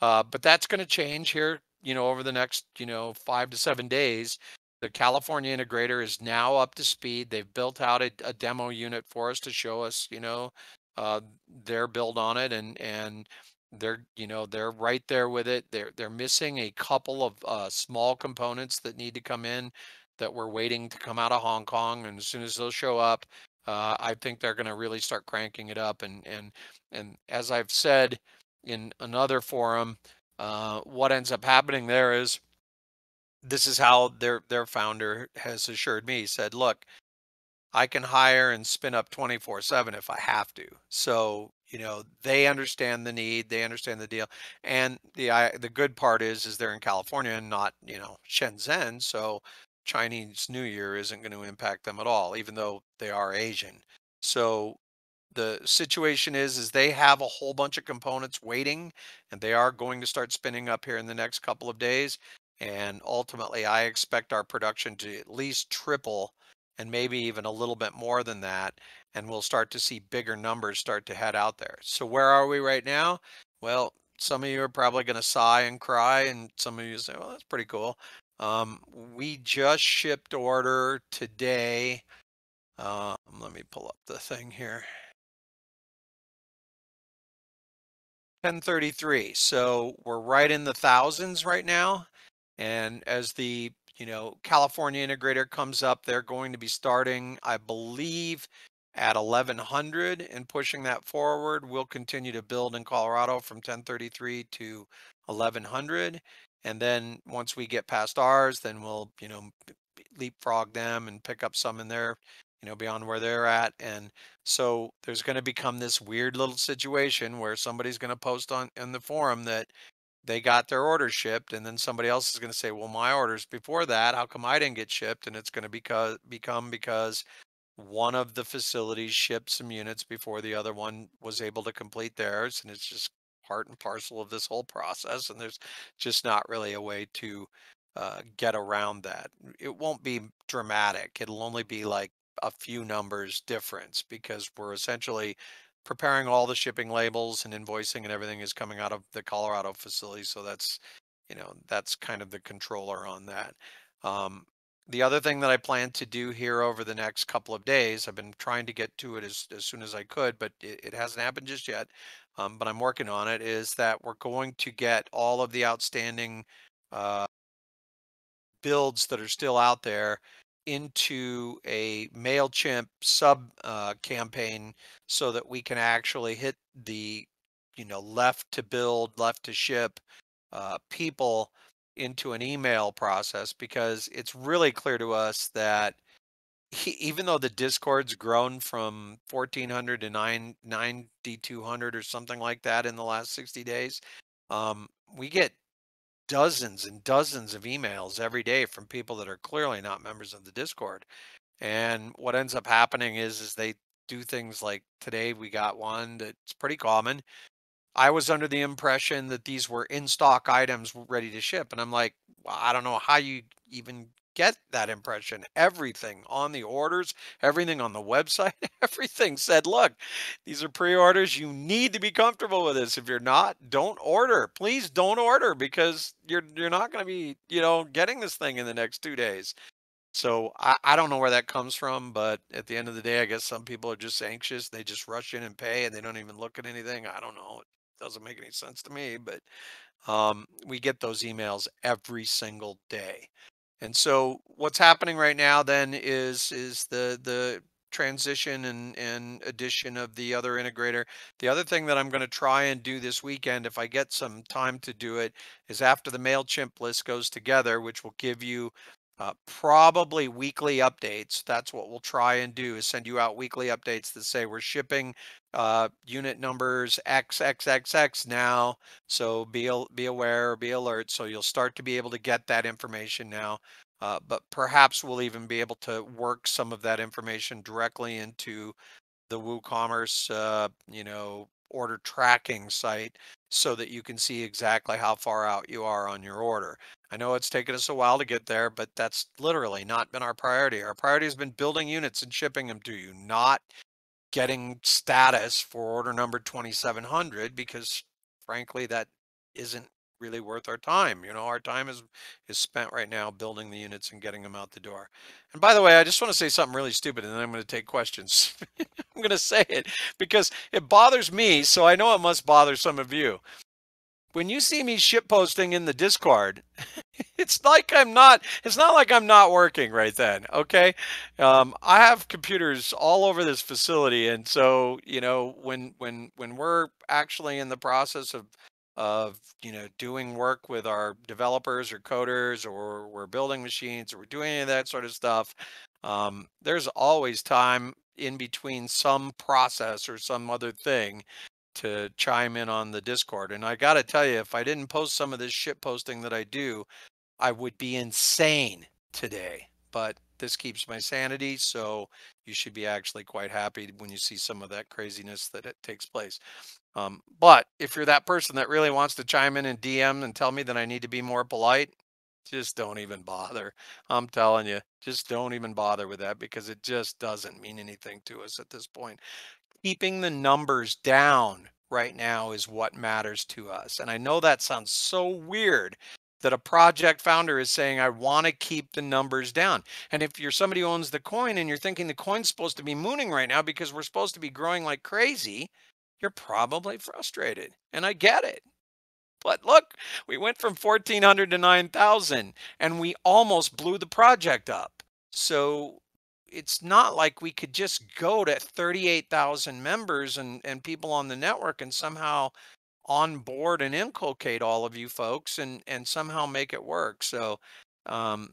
Uh, but that's going to change here, you know, over the next, you know, five to seven days. The California integrator is now up to speed. They've built out a, a demo unit for us to show us, you know, uh, their build on it, and and they're, you know, they're right there with it. They're they're missing a couple of uh, small components that need to come in that we're waiting to come out of Hong Kong, and as soon as those show up, uh, I think they're going to really start cranking it up. And and and as I've said in another forum, uh, what ends up happening there is this is how their their founder has assured me. He said, "Look, I can hire and spin up 24/7 if I have to." So, you know, they understand the need, they understand the deal. And the I, the good part is is they're in California and not, you know, Shenzhen, so Chinese New Year isn't going to impact them at all, even though they are Asian. So the situation is is they have a whole bunch of components waiting and they are going to start spinning up here in the next couple of days and ultimately i expect our production to at least triple and maybe even a little bit more than that and we'll start to see bigger numbers start to head out there so where are we right now well some of you are probably going to sigh and cry and some of you say well that's pretty cool um, we just shipped order today um, let me pull up the thing here 1033. So we're right in the thousands right now. And as the you know California integrator comes up, they're going to be starting, I believe, at 1100 and pushing that forward. We'll continue to build in Colorado from 1033 to 1100. And then once we get past ours, then we'll, you know, leapfrog them and pick up some in there you know, beyond where they're at. And so there's going to become this weird little situation where somebody's going to post on in the forum that they got their orders shipped and then somebody else is going to say, well, my orders before that, how come I didn't get shipped? And it's going to because become because one of the facilities shipped some units before the other one was able to complete theirs. And it's just part and parcel of this whole process. And there's just not really a way to uh, get around that. It won't be dramatic. It'll only be like a few numbers difference because we're essentially preparing all the shipping labels and invoicing and everything is coming out of the Colorado facility. So that's, you know, that's kind of the controller on that. Um, the other thing that I plan to do here over the next couple of days, I've been trying to get to it as, as soon as I could, but it, it hasn't happened just yet. Um, but I'm working on it, is that we're going to get all of the outstanding uh, builds that are still out there into a MailChimp sub uh, campaign so that we can actually hit the, you know, left to build, left to ship uh, people into an email process because it's really clear to us that he, even though the Discord's grown from 1400 to 9, 9200 or something like that in the last 60 days, um, we get dozens and dozens of emails every day from people that are clearly not members of the Discord. And what ends up happening is is they do things like today we got one that's pretty common. I was under the impression that these were in stock items ready to ship and I'm like, well, I don't know how you even get that impression. Everything on the orders, everything on the website, [laughs] everything said, look, these are pre orders. You need to be comfortable with this. If you're not, don't order. Please don't order because you're you're not going to be, you know, getting this thing in the next two days. So I, I don't know where that comes from, but at the end of the day, I guess some people are just anxious. They just rush in and pay and they don't even look at anything. I don't know. It doesn't make any sense to me, but um, we get those emails every single day. And so what's happening right now then is is the the transition and, and addition of the other integrator. The other thing that I'm going to try and do this weekend, if I get some time to do it, is after the MailChimp list goes together, which will give you uh, probably weekly updates. That's what we'll try and do is send you out weekly updates that say we're shipping uh, unit numbers XXXX now. So be, be aware, be alert. So you'll start to be able to get that information now. Uh, but perhaps we'll even be able to work some of that information directly into the WooCommerce, uh, you know, order tracking site so that you can see exactly how far out you are on your order. I know it's taken us a while to get there, but that's literally not been our priority. Our priority has been building units and shipping them to you, not getting status for order number 2700 because frankly that isn't really worth our time. You know, our time is is spent right now building the units and getting them out the door. And by the way, I just want to say something really stupid and then I'm going to take questions. [laughs] I'm going to say it because it bothers me, so I know it must bother some of you. When you see me ship posting in the Discord, [laughs] it's like I'm not it's not like I'm not working right then, okay? Um, I have computers all over this facility and so, you know, when when when we're actually in the process of of you know doing work with our developers or coders or we're building machines or we're doing any of that sort of stuff um, there's always time in between some process or some other thing to chime in on the discord and i gotta tell you if i didn't post some of this shit posting that i do i would be insane today but this keeps my sanity so you should be actually quite happy when you see some of that craziness that it takes place um, but if you're that person that really wants to chime in and DM and tell me that I need to be more polite, just don't even bother. I'm telling you, just don't even bother with that because it just doesn't mean anything to us at this point. Keeping the numbers down right now is what matters to us. And I know that sounds so weird that a project founder is saying, I want to keep the numbers down. And if you're somebody who owns the coin and you're thinking the coin's supposed to be mooning right now because we're supposed to be growing like crazy, you're probably frustrated. And I get it. But look, we went from 1400 to 9000 and we almost blew the project up. So it's not like we could just go to 38,000 members and, and people on the network and somehow onboard and inculcate all of you folks and, and somehow make it work. So um,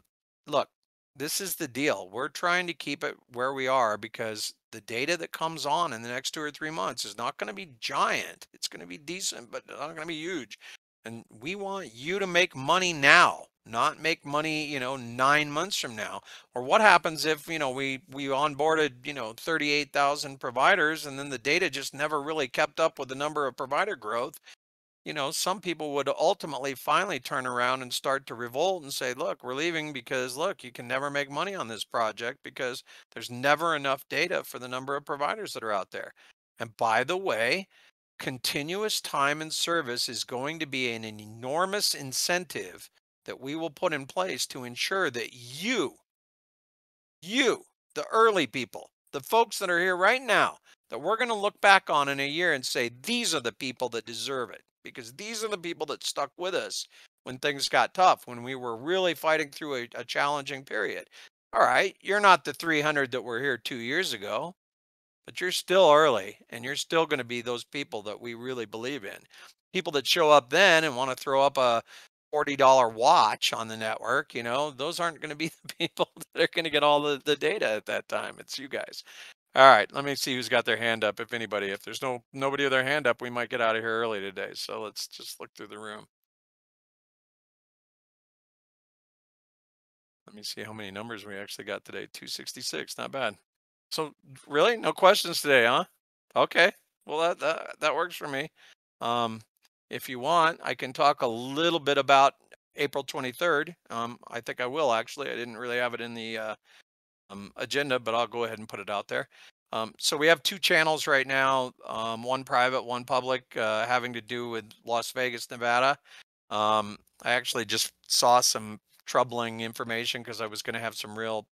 look, this is the deal. We're trying to keep it where we are because the data that comes on in the next two or three months is not going to be giant. It's going to be decent, but not going to be huge. And we want you to make money now, not make money, you know, nine months from now. Or what happens if, you know, we, we onboarded, you know, 38,000 providers and then the data just never really kept up with the number of provider growth you know, some people would ultimately finally turn around and start to revolt and say, look, we're leaving because, look, you can never make money on this project because there's never enough data for the number of providers that are out there. And by the way, continuous time and service is going to be an enormous incentive that we will put in place to ensure that you, you, the early people, the folks that are here right now, that we're going to look back on in a year and say, these are the people that deserve it because these are the people that stuck with us when things got tough, when we were really fighting through a, a challenging period. All right, you're not the 300 that were here two years ago, but you're still early and you're still going to be those people that we really believe in. People that show up then and want to throw up a $40 watch on the network, you know, those aren't going to be [laughs] the people that are going to get all the, the data at that time. It's you guys. All right, let me see who's got their hand up, if anybody. If there's no nobody with their hand up, we might get out of here early today. So let's just look through the room. Let me see how many numbers we actually got today. 266, not bad. So really, no questions today, huh? Okay, well that that, that works for me. Um, if you want, I can talk a little bit about April 23rd. Um, I think I will actually. I didn't really have it in the uh, um, agenda, but I'll go ahead and put it out there. Um, so we have two channels right now, um, one private, one public, uh, having to do with Las Vegas, Nevada. Um, I actually just saw some troubling information because I was going to have some real,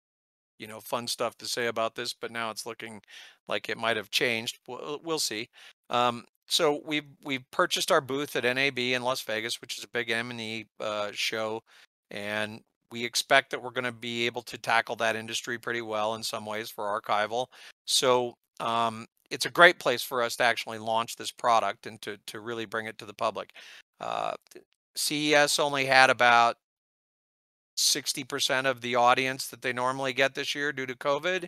you know, fun stuff to say about this, but now it's looking like it might have changed. We'll, we'll see. Um, so we've we've purchased our booth at NAB in Las Vegas, which is a big M&E uh, show, and we expect that we're going to be able to tackle that industry pretty well in some ways for archival. So um, it's a great place for us to actually launch this product and to to really bring it to the public. Uh, CES only had about 60% of the audience that they normally get this year due to COVID.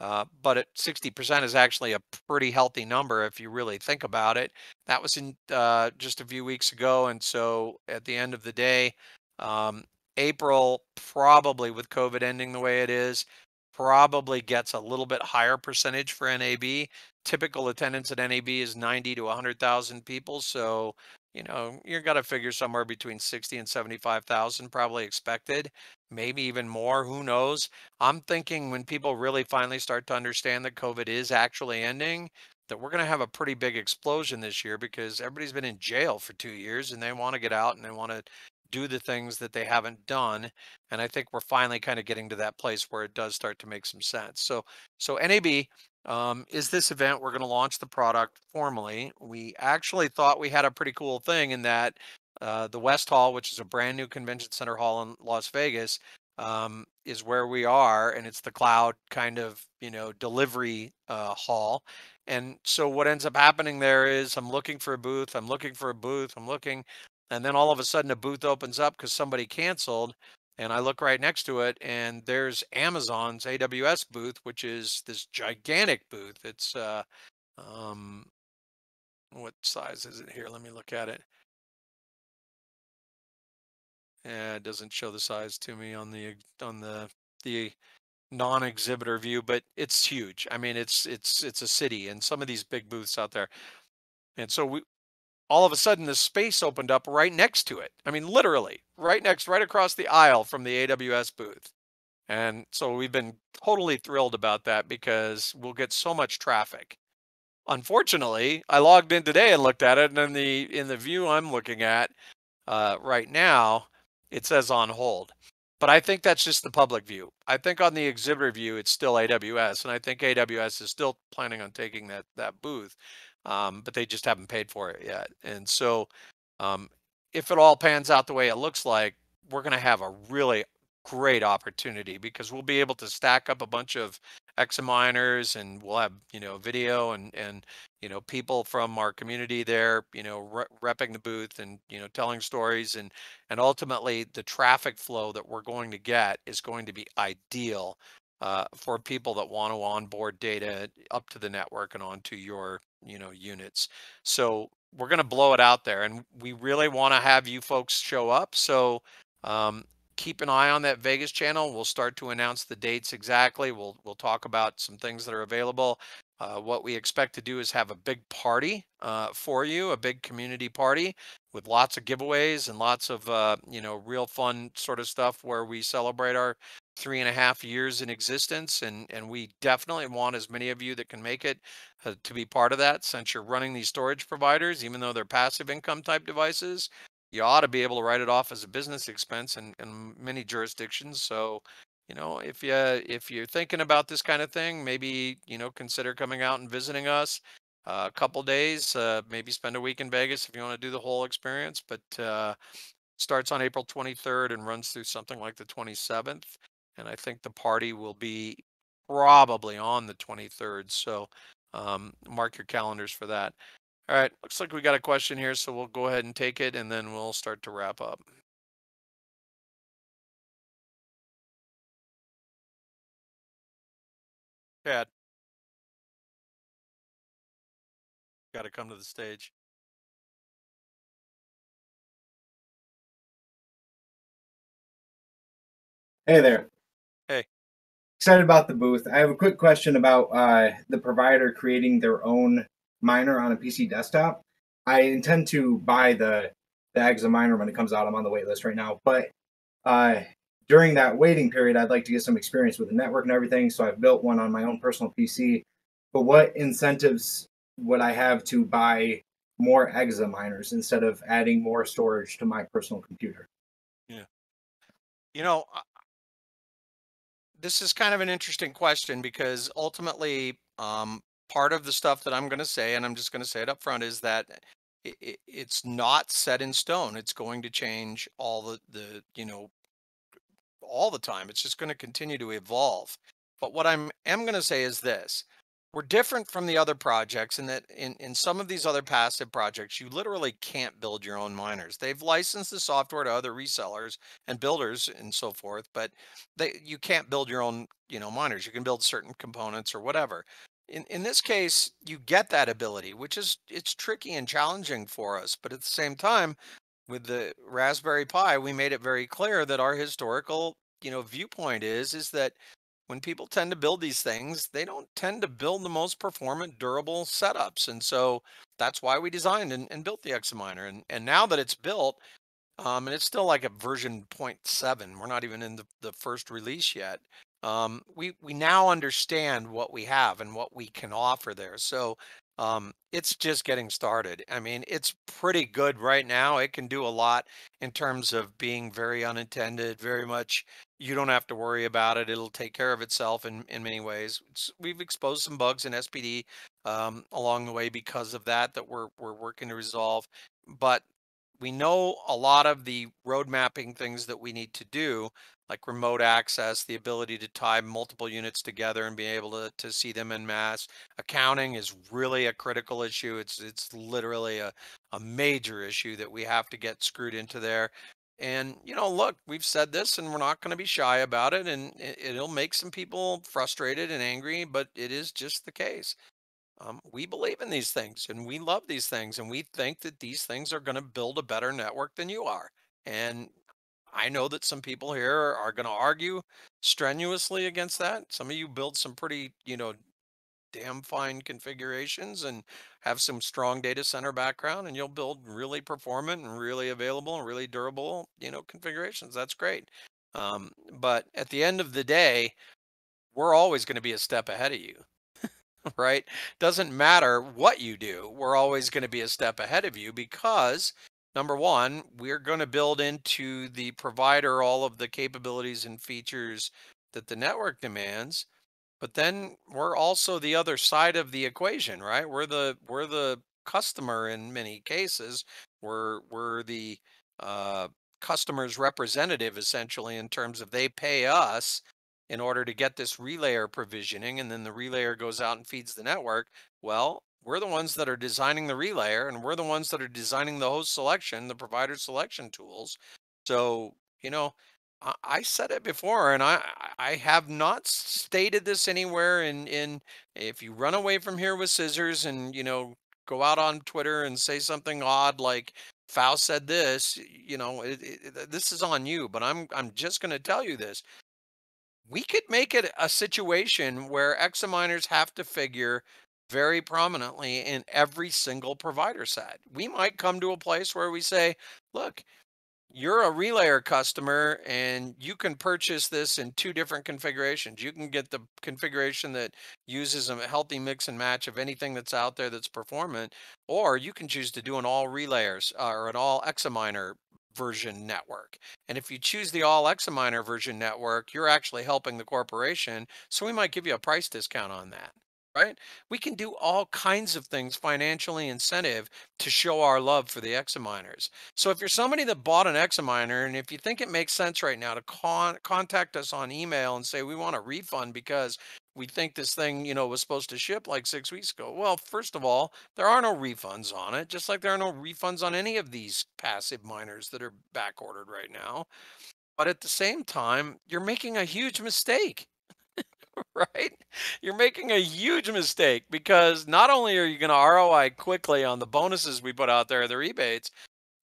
Uh, but at 60% is actually a pretty healthy number if you really think about it. That was in uh, just a few weeks ago. And so at the end of the day, um, April, probably with COVID ending the way it is, probably gets a little bit higher percentage for NAB. Typical attendance at NAB is 90 to 100,000 people. So, you know, you're got to figure somewhere between 60 and 75,000 probably expected, maybe even more. Who knows? I'm thinking when people really finally start to understand that COVID is actually ending, that we're going to have a pretty big explosion this year because everybody's been in jail for two years and they want to get out and they want to do the things that they haven't done. And I think we're finally kind of getting to that place where it does start to make some sense. So, so NAB um, is this event. We're going to launch the product formally. We actually thought we had a pretty cool thing in that uh, the West Hall, which is a brand new convention center hall in Las Vegas, um, is where we are, and it's the cloud kind of you know delivery uh, hall. And so what ends up happening there is I'm looking for a booth, I'm looking for a booth, I'm looking, and then all of a sudden a booth opens up because somebody canceled and i look right next to it and there's amazon's aws booth which is this gigantic booth. It's uh um what size is it here? Let me look at it. Yeah it doesn't show the size to me on the on the the non-exhibitor view but it's huge. I mean it's it's it's a city and some of these big booths out there. And so we all of a sudden the space opened up right next to it. I mean, literally right next, right across the aisle from the AWS booth. And so we've been totally thrilled about that because we'll get so much traffic. Unfortunately, I logged in today and looked at it, and in the in the view I'm looking at uh, right now, it says on hold. But I think that's just the public view. I think on the exhibitor view, it's still AWS, and I think AWS is still planning on taking that that booth um, but they just haven't paid for it yet. And so, um, if it all pans out the way it looks like, we're going to have a really great opportunity because we'll be able to stack up a bunch of Xa-Miners and we'll have you know video and and you know people from our community there you know re- repping the booth and you know telling stories and and ultimately the traffic flow that we're going to get is going to be ideal uh, for people that want to onboard data up to the network and onto your you know units. So we're going to blow it out there and we really want to have you folks show up. So um, keep an eye on that vegas channel. We'll start to announce the dates exactly. We'll we'll talk about some things that are available. Uh, what we expect to do is have a big party uh, for you a big community party with lots of giveaways and lots of uh, you know real fun sort of stuff where we celebrate our three and a half years in existence and and we definitely want as many of you that can make it uh, to be part of that since you're running these storage providers even though they're passive income type devices you ought to be able to write it off as a business expense in, in many jurisdictions. So you know if you if you're thinking about this kind of thing maybe you know consider coming out and visiting us uh, a couple days uh, maybe spend a week in vegas if you want to do the whole experience but uh, starts on april 23rd and runs through something like the 27th and I think the party will be probably on the 23rd. So um, mark your calendars for that. All right, looks like we got a question here, so we'll go ahead and take it, and then we'll start to wrap up. Chad. Got to come to the stage. Hey there. Excited about the booth. I have a quick question about uh, the provider creating their own miner on a PC desktop. I intend to buy the the Xa-Miner when it comes out. I'm on the wait list right now, but uh, during that waiting period, I'd like to get some experience with the network and everything. So I've built one on my own personal PC. But what incentives would I have to buy more Xa-Miners instead of adding more storage to my personal computer? Yeah. You know, this is kind of an interesting question because ultimately, um, part of the stuff that I'm going to say, and I'm just going to say it up front, is that it, it, it's not set in stone. It's going to change all the the you know all the time. It's just going to continue to evolve. But what I'm am going to say is this: we're different from the other projects in that in, in some of these other passive projects, you literally can't build your own miners. They've licensed the software to other resellers and builders and so forth, but they you can't build your own, you know, miners. You can build certain components or whatever. In in this case, you get that ability, which is it's tricky and challenging for us, but at the same time, with the Raspberry Pi, we made it very clear that our historical, you know, viewpoint is is that when people tend to build these things, they don't tend to build the most performant, durable setups. And so that's why we designed and, and built the Xa-Miner. And, and now that it's built, um, and it's still like a version 0.7, we're not even in the, the first release yet. Um, we, we now understand what we have and what we can offer there. So um, it's just getting started. I mean, it's pretty good right now. It can do a lot in terms of being very unintended, very much you don't have to worry about it. It'll take care of itself in, in many ways. It's, we've exposed some bugs in SPD um, along the way because of that that we're we're working to resolve. But we know a lot of the road mapping things that we need to do like remote access, the ability to tie multiple units together and be able to, to see them in mass. Accounting is really a critical issue. It's it's literally a, a major issue that we have to get screwed into there. And you know, look, we've said this and we're not going to be shy about it and it, it'll make some people frustrated and angry, but it is just the case. Um, we believe in these things and we love these things and we think that these things are going to build a better network than you are. And I know that some people here are going to argue strenuously against that. Some of you build some pretty, you know, damn fine configurations and have some strong data center background and you'll build really performant and really available and really durable, you know, configurations. That's great. Um, but at the end of the day, we're always going to be a step ahead of you. [laughs] right? Doesn't matter what you do, we're always going to be a step ahead of you because number one, we're going to build into the provider all of the capabilities and features that the network demands. But then we're also the other side of the equation, right? We're the we're the customer in many cases. We're we're the uh, customer's representative essentially in terms of they pay us in order to get this relayer provisioning, and then the relayer goes out and feeds the network. Well, we're the ones that are designing the relayer and we're the ones that are designing the host selection, the provider selection tools. So, you know, I, said it before and I I have not stated this anywhere in in if you run away from here with scissors and, you know, go out on Twitter and say something odd like Faust said this, you know, it, it, this is on you, but I'm I'm just going to tell you this. We could make it a situation where Xa-Miners have to figure very prominently in every single provider set. We might come to a place where we say, look, you're a relayer customer and you can purchase this in two different configurations. You can get the configuration that uses a healthy mix and match of anything that's out there that's performant, or you can choose to do an all relayers uh, or an all Xa-Miner version network. And if you choose the all Xa-Miner version network, you're actually helping the corporation. So we might give you a price discount on that right? We can do all kinds of things financially incentive to show our love for the Xa-Miners. So if you're somebody that bought an Xa-Miner and if you think it makes sense right now to con- contact us on email and say we want a refund because we think this thing, you know, was supposed to ship like 6 weeks ago. Well, first of all, there are no refunds on it, just like there are no refunds on any of these passive miners that are back ordered right now. But at the same time, you're making a huge mistake [laughs] right? You're making a huge mistake because not only are you going to ROI quickly on the bonuses we put out there, the rebates,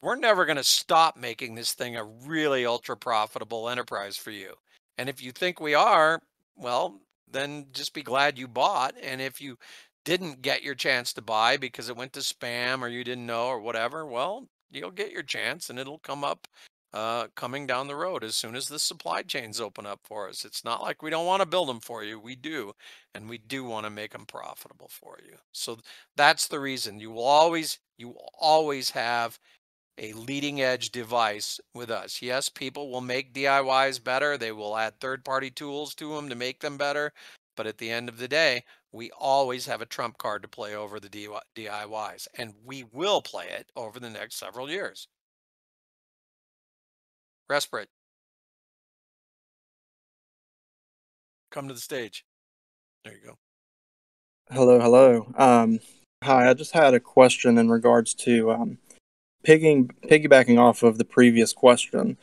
we're never going to stop making this thing a really ultra profitable enterprise for you. And if you think we are, well, then just be glad you bought. And if you didn't get your chance to buy because it went to spam or you didn't know or whatever, well, you'll get your chance and it'll come up uh, coming down the road as soon as the supply chains open up for us. It's not like we don't want to build them for you. We do. And we do want to make them profitable for you. So that's the reason you will always, you will always have a leading edge device with us. Yes, people will make DIYs better. They will add third party tools to them to make them better. But at the end of the day, we always have a trump card to play over the DIYs, and we will play it over the next several years. Respirate. Come to the stage. There you go. Hello, hello. Um, hi, I just had a question in regards to um, pigging, piggybacking off of the previous question.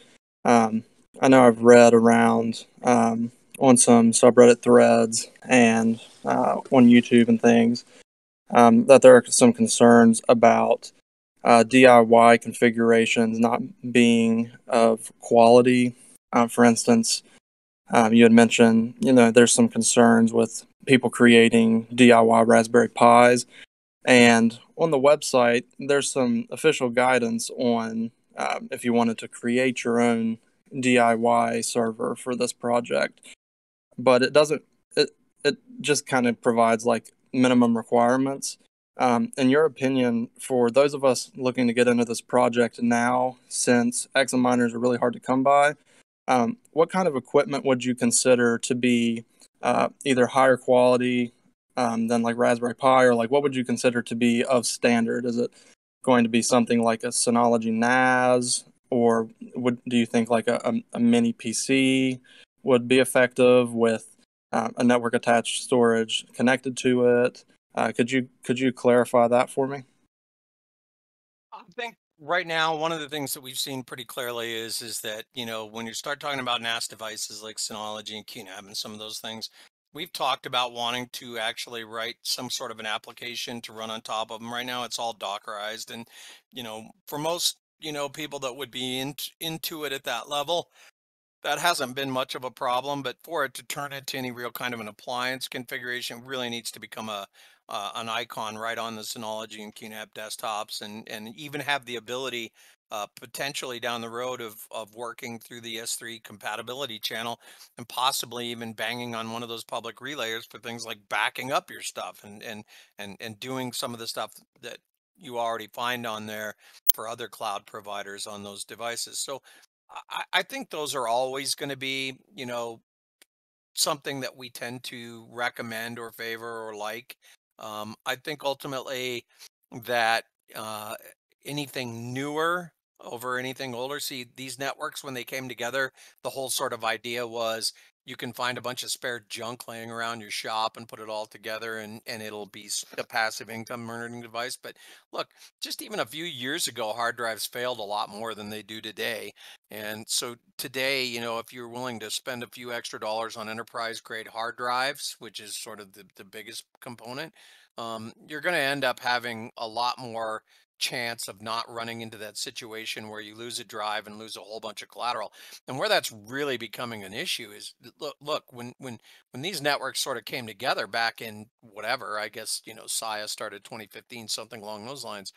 Um, I know I've read around um, on some subreddit threads and uh, on YouTube and things um, that there are some concerns about uh, DIY configurations not being of quality. Uh, for instance, um, you had mentioned, you know, there's some concerns with people creating DIY Raspberry Pis. And on the website, there's some official guidance on um, if you wanted to create your own DIY server for this project. But it doesn't, it, it just kind of provides like minimum requirements. Um, in your opinion, for those of us looking to get into this project now, since Xa-Miners are really hard to come by, um, what kind of equipment would you consider to be uh, either higher quality um, than like Raspberry Pi, or like what would you consider to be of standard? Is it going to be something like a Synology NAS, or would do you think like a, a, a mini PC would be effective with uh, a network attached storage connected to it? Uh, could you could you clarify that for me? I think right now one of the things that we've seen pretty clearly is is that you know when you start talking about NAS devices like Synology and QNAP and some of those things, we've talked about wanting to actually write some sort of an application to run on top of them. Right now, it's all Dockerized, and you know for most you know people that would be in, into it at that level, that hasn't been much of a problem. But for it to turn into any real kind of an appliance configuration, really needs to become a uh, an icon right on the Synology and QNAP desktops, and and even have the ability uh, potentially down the road of of working through the S3 compatibility channel, and possibly even banging on one of those public relayers for things like backing up your stuff and and and and doing some of the stuff that you already find on there for other cloud providers on those devices. So I, I think those are always going to be, you know, something that we tend to recommend or favor or like. Um, I think ultimately that uh, anything newer over anything older, see these networks when they came together, the whole sort of idea was you can find a bunch of spare junk laying around your shop and put it all together and, and it'll be a passive income earning device. But look, just even a few years ago, hard drives failed a lot more than they do today. And so today, you know, if you're willing to spend a few extra dollars on enterprise grade hard drives, which is sort of the, the biggest component, um, you're going to end up having a lot more chance of not running into that situation where you lose a drive and lose a whole bunch of collateral. And where that's really becoming an issue is look, look when when when these networks sort of came together back in whatever, I guess, you know, SIA started 2015, something along those lines.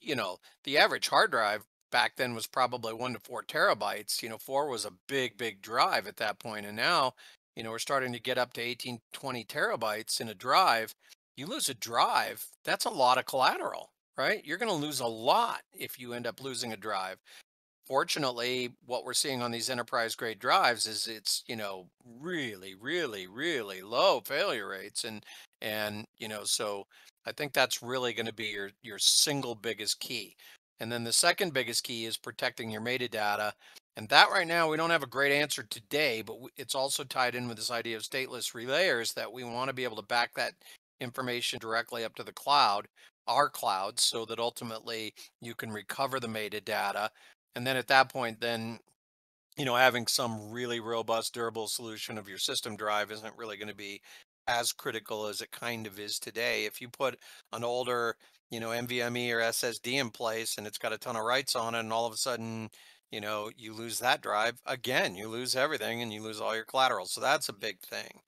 You know, the average hard drive back then was probably one to four terabytes. You know, four was a big, big drive at that point. And now, you know, we're starting to get up to 18, 20 terabytes in a drive. You lose a drive, that's a lot of collateral right? You're going to lose a lot if you end up losing a drive. Fortunately, what we're seeing on these enterprise grade drives is it's, you know, really, really, really low failure rates. And, and, you know, so I think that's really going to be your, your single biggest key. And then the second biggest key is protecting your metadata. And that right now, we don't have a great answer today, but it's also tied in with this idea of stateless relayers that we want to be able to back that information directly up to the cloud our clouds so that ultimately you can recover the metadata. And then at that point, then, you know, having some really robust, durable solution of your system drive isn't really going to be as critical as it kind of is today. If you put an older, you know, NVMe or SSD in place and it's got a ton of writes on it, and all of a sudden, you know, you lose that drive, again, you lose everything and you lose all your collateral. So that's a big thing.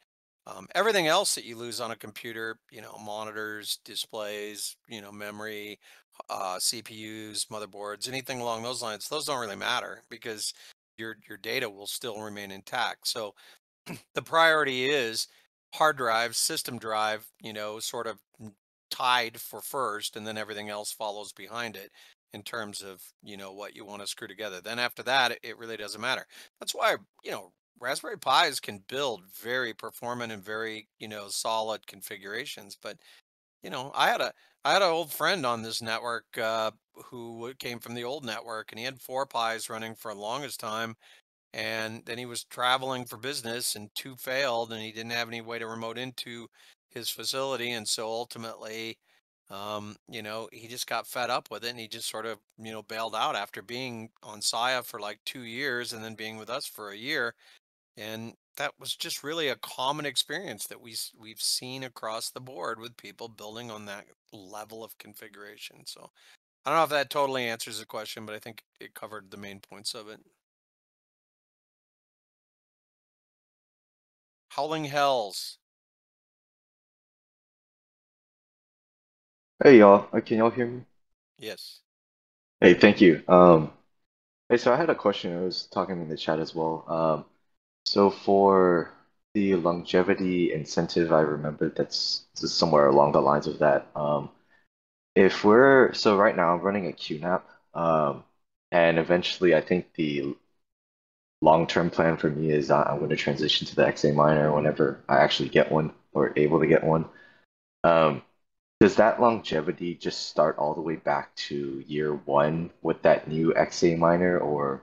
Um, everything else that you lose on a computer, you know, monitors, displays, you know, memory, uh, CPUs, motherboards, anything along those lines, those don't really matter because your your data will still remain intact. So [clears throat] the priority is hard drive, system drive, you know, sort of tied for first, and then everything else follows behind it in terms of you know what you want to screw together. Then after that, it, it really doesn't matter. That's why you know Raspberry Pis can build very performant and very, you know, solid configurations. But, you know, I had a I had an old friend on this network uh, who came from the old network, and he had four Pis running for the longest time. And then he was traveling for business, and two failed, and he didn't have any way to remote into his facility. And so ultimately, um, you know, he just got fed up with it, and he just sort of, you know, bailed out after being on SIA for like two years, and then being with us for a year and that was just really a common experience that we we've seen across the board with people building on that level of configuration. So I don't know if that totally answers the question, but I think it covered the main points of it. Howling Hells. Hey y'all, uh, can y'all hear me? Yes. Hey, thank you. Um, hey, so I had a question. I was talking in the chat as well. Um, so for the longevity incentive, I remember that's somewhere along the lines of that. Um, if we're so right now, I'm running a QNAP, um, and eventually, I think the long-term plan for me is I'm going to transition to the Xa-Miner whenever I actually get one or able to get one. Um, does that longevity just start all the way back to year one with that new Xa-Miner, or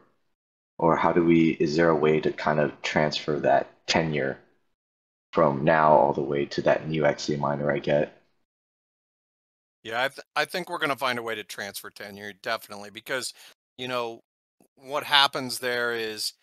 or how do we? Is there a way to kind of transfer that tenure from now all the way to that new Xa-Miner I get? Yeah, I, th- I think we're going to find a way to transfer tenure, definitely, because, you know, what happens there is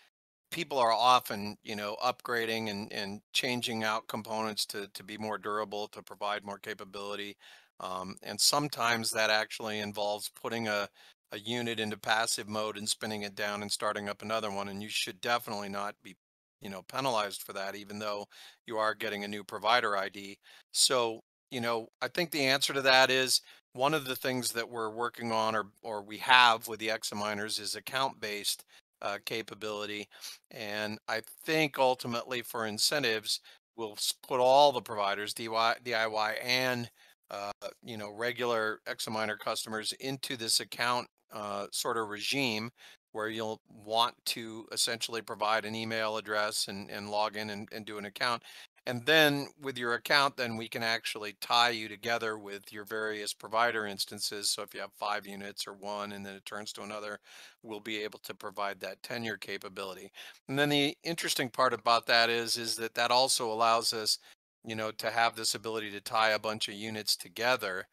people are often, you know, upgrading and, and changing out components to, to be more durable, to provide more capability. Um, and sometimes that actually involves putting a, a unit into passive mode and spinning it down and starting up another one. And you should definitely not be, you know, penalized for that, even though you are getting a new provider ID. So, you know, I think the answer to that is one of the things that we're working on or, or we have with the Xa-Miners is account based uh, capability. And I think ultimately for incentives, we'll put all the providers, DIY, and uh, you know regular Xa-Miner customers into this account uh, sort of regime where you'll want to essentially provide an email address and, and log in and, and do an account. And then with your account, then we can actually tie you together with your various provider instances. So if you have five units or one and then it turns to another, we'll be able to provide that tenure capability. And then the interesting part about that is, is that that also allows us, you know, to have this ability to tie a bunch of units together.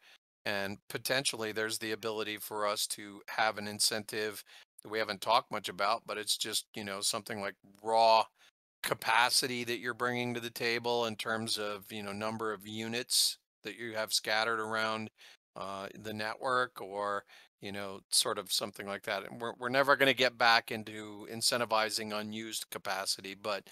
And potentially there's the ability for us to have an incentive that we haven't talked much about, but it's just, you know, something like raw capacity that you're bringing to the table in terms of you know number of units that you have scattered around uh, the network or you know sort of something like that. And we're, we're never going to get back into incentivizing unused capacity but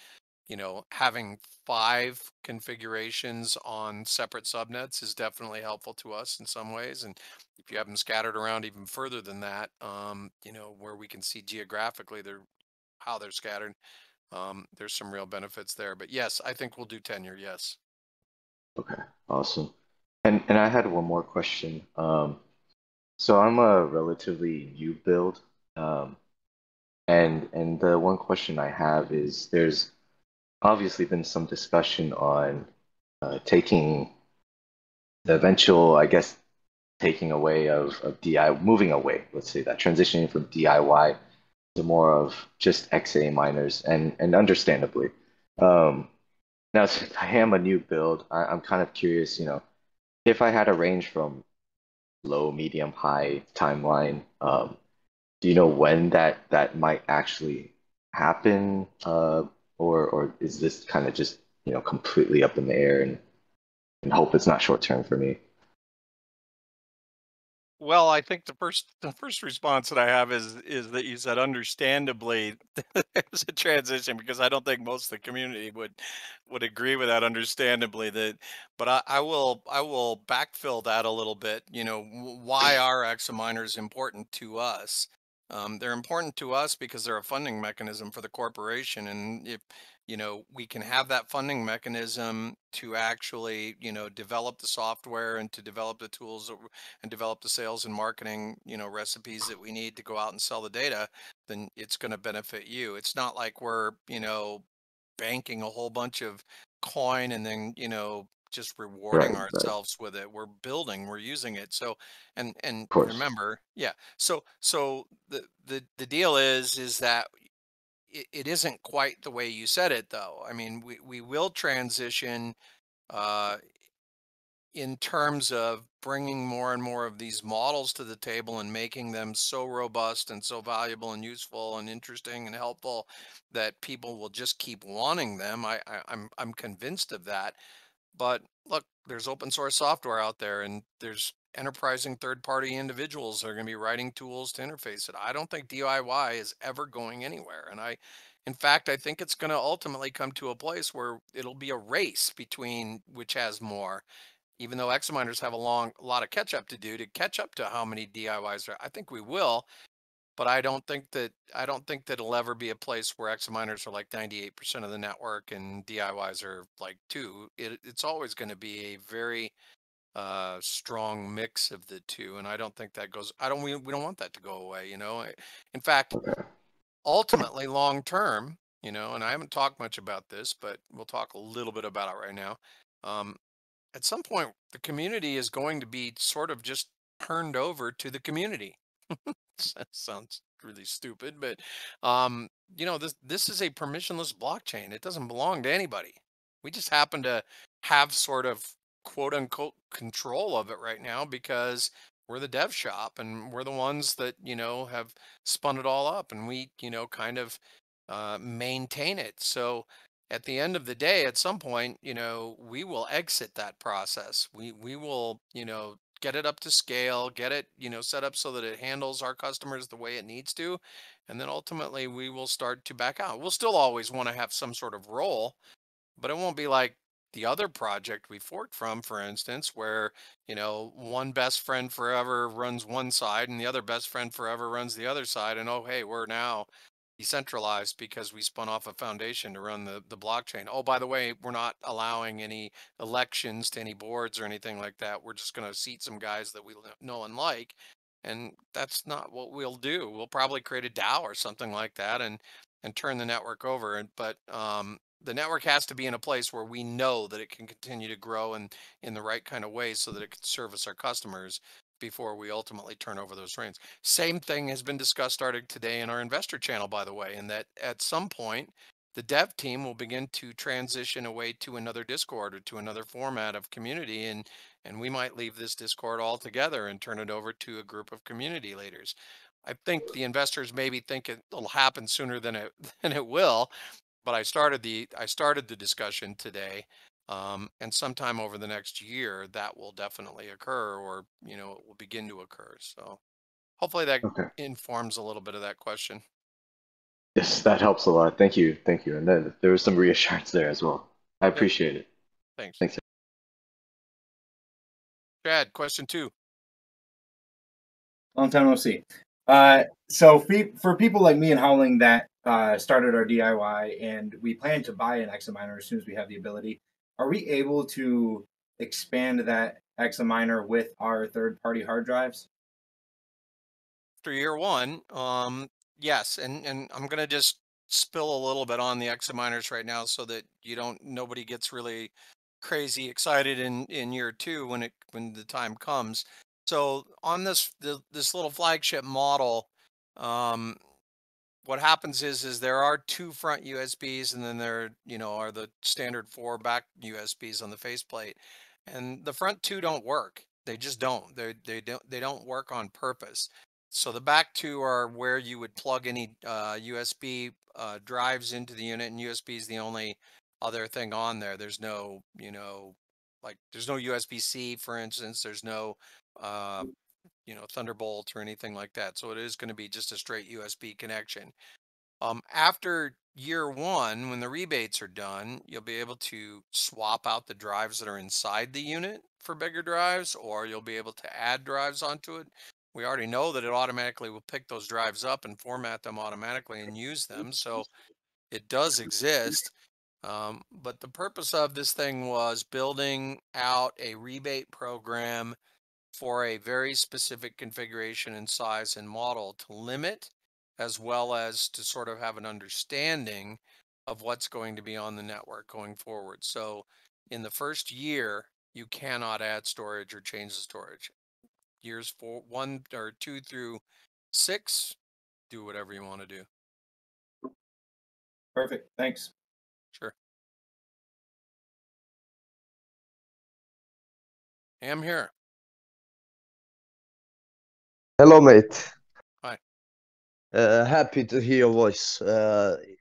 you know having five configurations on separate subnets is definitely helpful to us in some ways and if you have them scattered around even further than that um, you know where we can see geographically they're how they're scattered um, there's some real benefits there. But yes, I think we'll do tenure. Yes. Okay, awesome. And and I had one more question. Um, so I'm a relatively new build, um, and and the one question I have is there's obviously been some discussion on uh, taking the eventual, I guess, taking away of, of DI, moving away, let's say that transitioning from DIY to more of just Xa-Miners, and and understandably. Um, now, [laughs] since I am a new build, I, I'm kind of curious. You know, if I had a range from low, medium, high timeline, um, do you know when that that might actually happen, uh, or or is this kind of just you know completely up in the air and and hope it's not short term for me? Well, I think the first the first response that I have is is that you said understandably [laughs] there's a transition because I don't think most of the community would would agree with that understandably that but I, I will I will backfill that a little bit you know why are Xa-Miners important to us um, they're important to us because they're a funding mechanism for the corporation and if you know, we can have that funding mechanism to actually, you know, develop the software and to develop the tools and develop the sales and marketing, you know, recipes that we need to go out and sell the data, then it's going to benefit you. It's not like we're, you know, banking a whole bunch of coin and then, you know, just rewarding Right, right, ourselves with it. We're building, we're using it. So, and and remember, yeah. So so the the the deal is is that it, it isn't quite the way you said it though i mean we, we will transition uh, in terms of bringing more and more of these models to the table and making them so robust and so valuable and useful and interesting and helpful that people will just keep wanting them I, I i'm i'm convinced of that but look there's open source software out there and there's enterprising third party individuals that are going to be writing tools to interface it. I don't think DIY is ever going anywhere. And I, In fact, I think it's going to ultimately come to a place where it'll be a race between which has more. Even though Xa-Miners have a long, a lot of catch up to do to catch up to how many DIYs are. I think we will, but I don't think that I don't think that it'll ever be a place where Xa-Miners are like 98% of the network and DIYs are like two. It, it's always going to be a very uh strong mix of the two and i don't think that goes i don't we, we don't want that to go away you know in fact ultimately long term you know and i haven't talked much about this but we'll talk a little bit about it right now um at some point the community is going to be sort of just turned over to the community [laughs] [laughs] that sounds really stupid but um you know this this is a permissionless blockchain. It doesn't belong to anybody. We just happen to have sort of quote unquote control of it right now because we're the dev shop and we're the ones that you know have spun it all up and we you know kind of uh, maintain it. So at the end of the day at some point you know we will exit that process. We we will you know get it up to scale get it you know set up so that it handles our customers the way it needs to and then ultimately we will start to back out we'll still always want to have some sort of role but it won't be like the other project we forked from, for instance, where, you know, one best friend forever runs one side and the other best friend forever runs the other side. And oh, hey, we're now decentralized because we spun off a foundation to run the, the blockchain. Oh, by the way, we're not allowing any elections to any boards or anything like that. We're just going to seat some guys that we know and like. And that's not what we'll do. We'll probably create a DAO or something like that and and turn the network over. But um, the network has to be in a place where we know that it can continue to grow and in the right kind of way so that it can service our customers before we ultimately turn over those reins. Same thing has been discussed starting today in our investor channel, by the way, and that at some point the dev team will begin to transition away to another Discord or to another format of community and and we might leave this Discord altogether and turn it over to a group of community leaders. I think the investors maybe think it'll happen sooner than it [laughs] than it will, but I started the I started the discussion today, um, and sometime over the next year that will definitely occur, or you know, it will begin to occur. So hopefully that Okay. informs a little bit of that question. Yes, that helps a lot. Thank you. Thank you. And then there was some reassurance there as well. I Yep. appreciate it. Thanks. Thanks. Chad, question two. Long time no see. Uh, so for people like me and Howling that uh, started our DIY and we plan to buy an Xa-Miner as soon as we have the ability, are we able to expand that Xa-Miner with our third-party hard drives? After year one, um, yes, and and I'm gonna just spill a little bit on the Xa-Miners right now so that you don't nobody gets really crazy excited in in year two when it when the time comes. So on this the, this little flagship model, um, what happens is is there are two front USBs and then there you know are the standard four back USBs on the faceplate, and the front two don't work. They just don't. They they don't they don't work on purpose. So the back two are where you would plug any uh, USB uh, drives into the unit, and USB is the only other thing on there. There's no you know like there's no USB C for instance. There's no uh, you know Thunderbolt or anything like that. So it is going to be just a straight USB connection. Um, after year one, when the rebates are done, you'll be able to swap out the drives that are inside the unit for bigger drives, or you'll be able to add drives onto it. We already know that it automatically will pick those drives up and format them automatically and use them. So it does exist. Um, but the purpose of this thing was building out a rebate program for a very specific configuration and size and model to limit as well as to sort of have an understanding of what's going to be on the network going forward. So in the first year, you cannot add storage or change the storage. Years four, one or two through six, do whatever you want to do. Perfect. Thanks. Sure. I'm here. Hello, mate. Hi. Uh, happy to hear your voice. Uh, uh,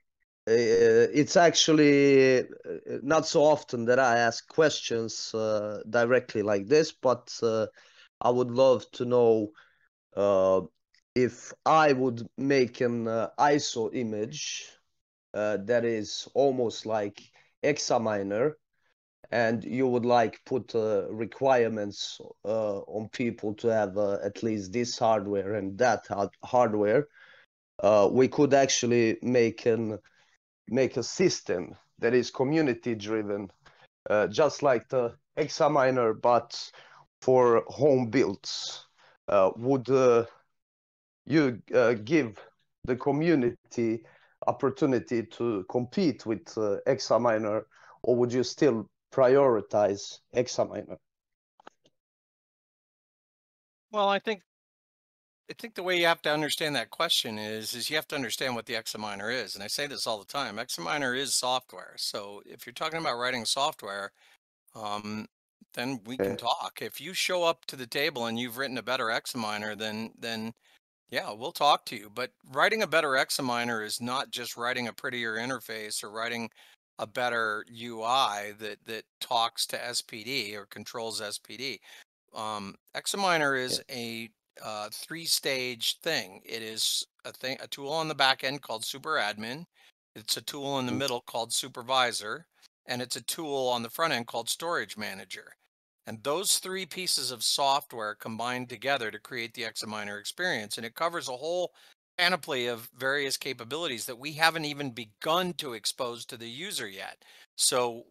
it's actually uh, not so often that I ask questions uh, directly like this, but uh, I would love to know uh, if I would make an uh, ISO image uh, that is almost like Xa-Miner and you would like put uh, requirements uh, on people to have uh, at least this hardware and that hard hardware uh, we could actually make an make a system that is community driven uh, just like the Xa-Miner but for home builds. Uh, would you give the community opportunity to compete with Xa-Miner or would you still prioritize Xa-Miner? Well, I think I think the way you have to understand that question is is you have to understand what the Xa-Miner is. And I say this all the time. Xa-Miner is software. So if you're talking about writing software, um, then we can talk. If you show up to the table and you've written a better Xa-Miner, then then yeah, we'll talk to you. But writing a better Xa-Miner is not just writing a prettier interface or writing a better UI that that talks to SPD or controls SPD. Um, Xa-Miner is yeah. a uh, three-stage thing. It is a thing, a tool on the back end called Super Admin. It's a tool in the mm-hmm. middle called Supervisor, and it's a tool on the front end called Storage Manager. And those three pieces of software combined together to create the Xa-Miner experience, and it covers a whole panoply of various capabilities that we haven't even begun to expose to the user yet. So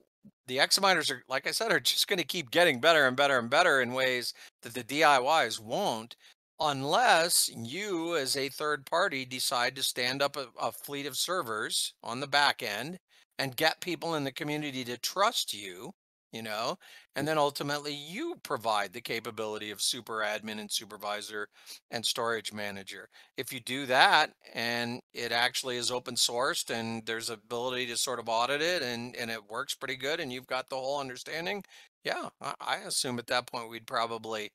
the Xa-Miners are, like I said, are just going to keep getting better and better and better in ways that the DIYs won't, unless you, as a third party, decide to stand up a, a fleet of servers on the back end and get people in the community to trust you you know and then ultimately you provide the capability of super admin and supervisor and storage manager if you do that and it actually is open sourced and there's ability to sort of audit it and and it works pretty good and you've got the whole understanding yeah i, I assume at that point we'd probably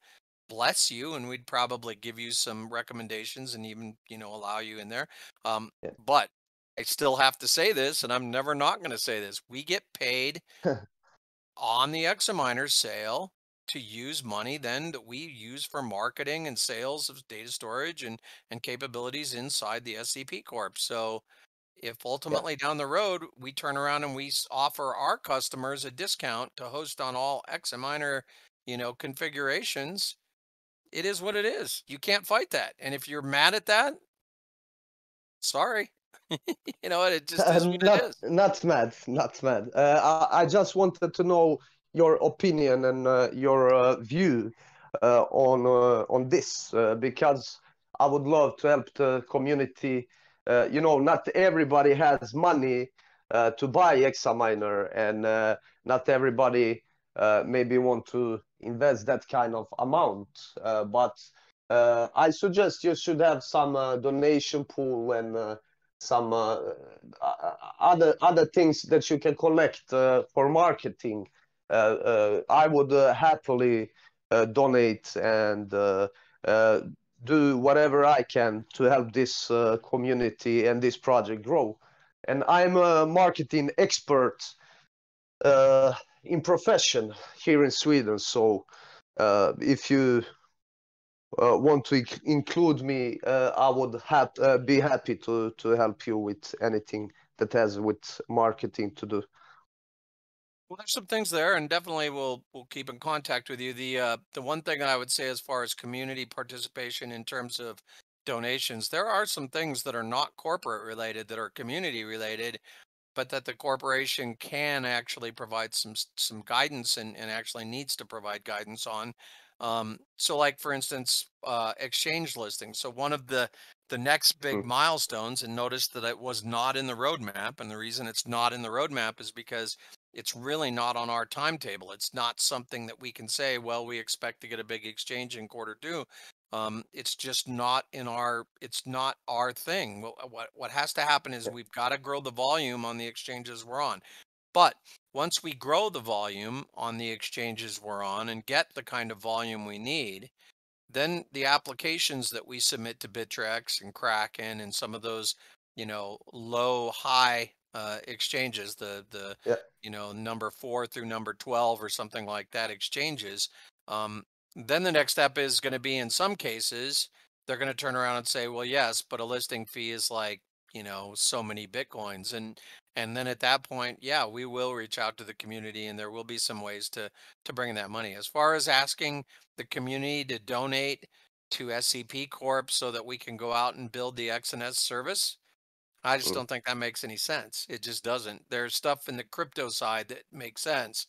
bless you and we'd probably give you some recommendations and even you know allow you in there um, yeah. but i still have to say this and i'm never not going to say this we get paid [laughs] on the Xa-Miner sale to use money then that we use for marketing and sales of data storage and and capabilities inside the SCP Corp. So if ultimately yeah. down the road we turn around and we offer our customers a discount to host on all Xa-Miner, you know, configurations, it is what it is. You can't fight that. And if you're mad at that, sorry. [laughs] you know, it just is what not, it. Not mad, not mad. Uh, I, I, just wanted to know your opinion and uh, your uh, view uh, on uh, on this uh, because I would love to help the community. you know, not everybody has money to buy Xa-Miner, and not everybody maybe want to invest that kind of amount. but I suggest you should have some donation pool and some uh, uh, uh, other other things that you can collect uh, for marketing. Uh, uh, I would happily donate and do whatever I can to help this community and this project grow. And I'm a marketing expert in profession here in Sweden. So if you uh, want to include me, uh, I would have uh, be happy to to help you with anything that has with marketing to do. Well, there's some things there, and definitely we'll we'll keep in contact with you. The uh, the one thing I would say, as far as community participation in terms of donations, there are some things that are not corporate related that are community related, but that the corporation can actually provide some some guidance and, and actually needs to provide guidance on. Um, so like for instance, uh, exchange listing. So one of the the next big mm-hmm. milestones, and notice that it was not in the roadmap. And the reason it's not in the roadmap is because it's really not on our timetable. It's not something that we can say, well, we expect to get a big exchange in quarter two. Um, it's just not in our it's not our thing. What what, what has to happen is we've got to grow the volume on the exchanges we're on. But once we grow the volume on the exchanges we're on and get the kind of volume we need, then the applications that we submit to Bittrex and Kraken and some of those, you know, low high uh, exchanges, the the yeah. you know number four through number twelve or something like that exchanges. Um, then the next step is going to be in some cases they're going to turn around and say, well, yes, but a listing fee is like you know, so many bitcoins and and then at that point, yeah, we will reach out to the community and there will be some ways to to bring that money. As far as asking the community to donate to SCP Corp so that we can go out and build the XNS service, I just Mm. don't think that makes any sense. It just doesn't. There's stuff in the crypto side that makes sense,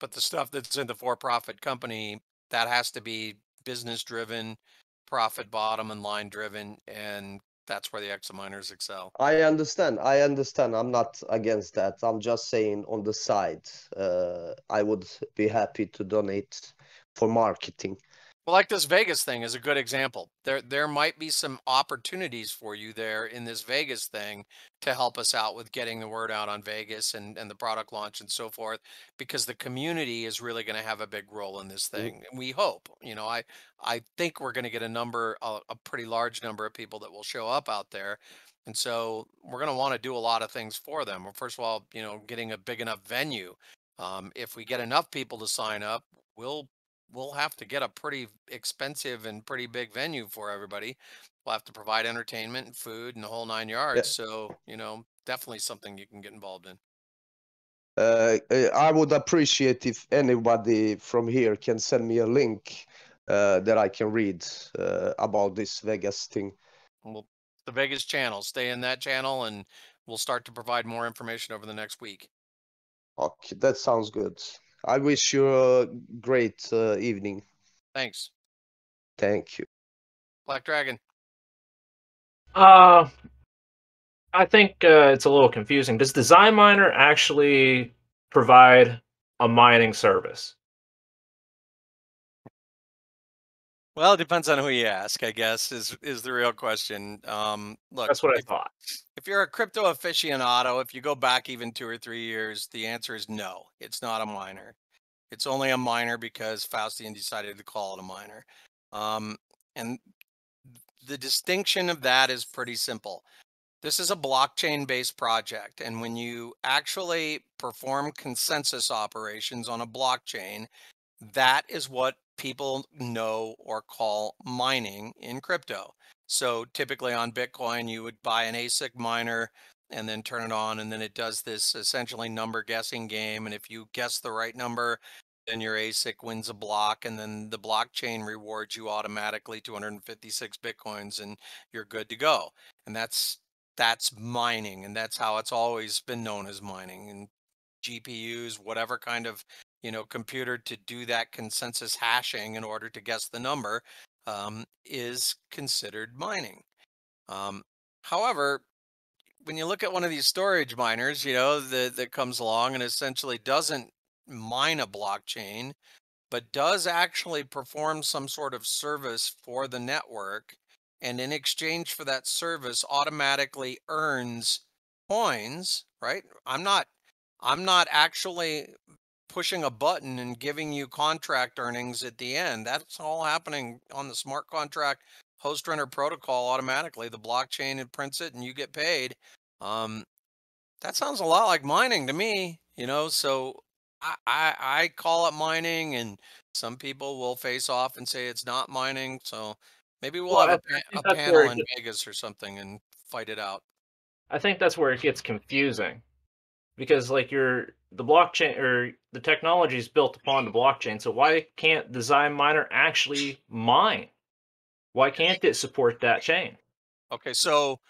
but the stuff that's in the for-profit company, that has to be business driven, profit bottom and line driven, and that's where the Xa-Miners excel. I understand. I understand. I'm not against that. I'm just saying on the side, uh, I would be happy to donate for marketing. Well, like this Vegas thing is a good example. There there might be some opportunities for you there in this Vegas thing to help us out with getting the word out on Vegas and, and the product launch and so forth, because the community is really going to have a big role in this thing. We hope, you know, I I think we're going to get a number, a, a pretty large number of people that will show up out there. And so we're going to want to do a lot of things for them. Well, First of all, you know, getting a big enough venue. Um, if we get enough people to sign up, we'll we'll have to get a pretty expensive and pretty big venue for everybody. We'll have to provide entertainment and food and the whole nine yards. So, you know, definitely something you can get involved in. Uh, uh, I would appreciate if anybody from here can send me a link uh, that I can read uh, about this Vegas thing. We'll the Vegas channel, stay in that channel and we'll start to provide more information over the next week. Okay, that sounds good. I wish you a great uh, evening. Thanks. Thank you. Black Dragon. Uh, I think uh, it's a little confusing. Does Design Miner actually provide a mining service? Well, it depends on who you ask, I guess, is is the real question. Um, look, That's what I if, thought. if you're a crypto aficionado, if you go back even two or three years, the answer is no, it's not a miner. It's only a miner because Faustian decided to call it a miner. Um, and the distinction of that is pretty simple. This is a blockchain based project. And when you actually perform consensus operations on a blockchain, that is what people know or call mining in crypto. So typically on Bitcoin, you would buy an ASIC miner and then turn it on, and then it does this essentially number guessing game. And if you guess the right number, then your ASIC wins a block, and then the blockchain rewards you automatically 256 Bitcoins, and you're good to go. And that's that's mining, and that's how it's always been known as mining. And GPUs, whatever kind of you know computer to do that consensus hashing in order to guess the number um, is considered mining. Um, however, when you look at one of these storage miners, you know that that comes along and essentially doesn't mine a blockchain, but does actually perform some sort of service for the network, and in exchange for that service, automatically earns coins. Right? I'm not. I'm not actually pushing a button and giving you contract earnings at the end. That's all happening on the smart contract host runner protocol automatically. The blockchain it prints it and you get paid. Um, that sounds a lot like mining to me, you know. So I, I I call it mining, and some people will face off and say it's not mining. So maybe we'll Well, have I- a, a panel in Vegas or something and fight it out. I think that's where it gets confusing because like your the blockchain or the technology is built upon the blockchain. So why can't the Design Miner actually mine? Why can't it support that chain? Okay, so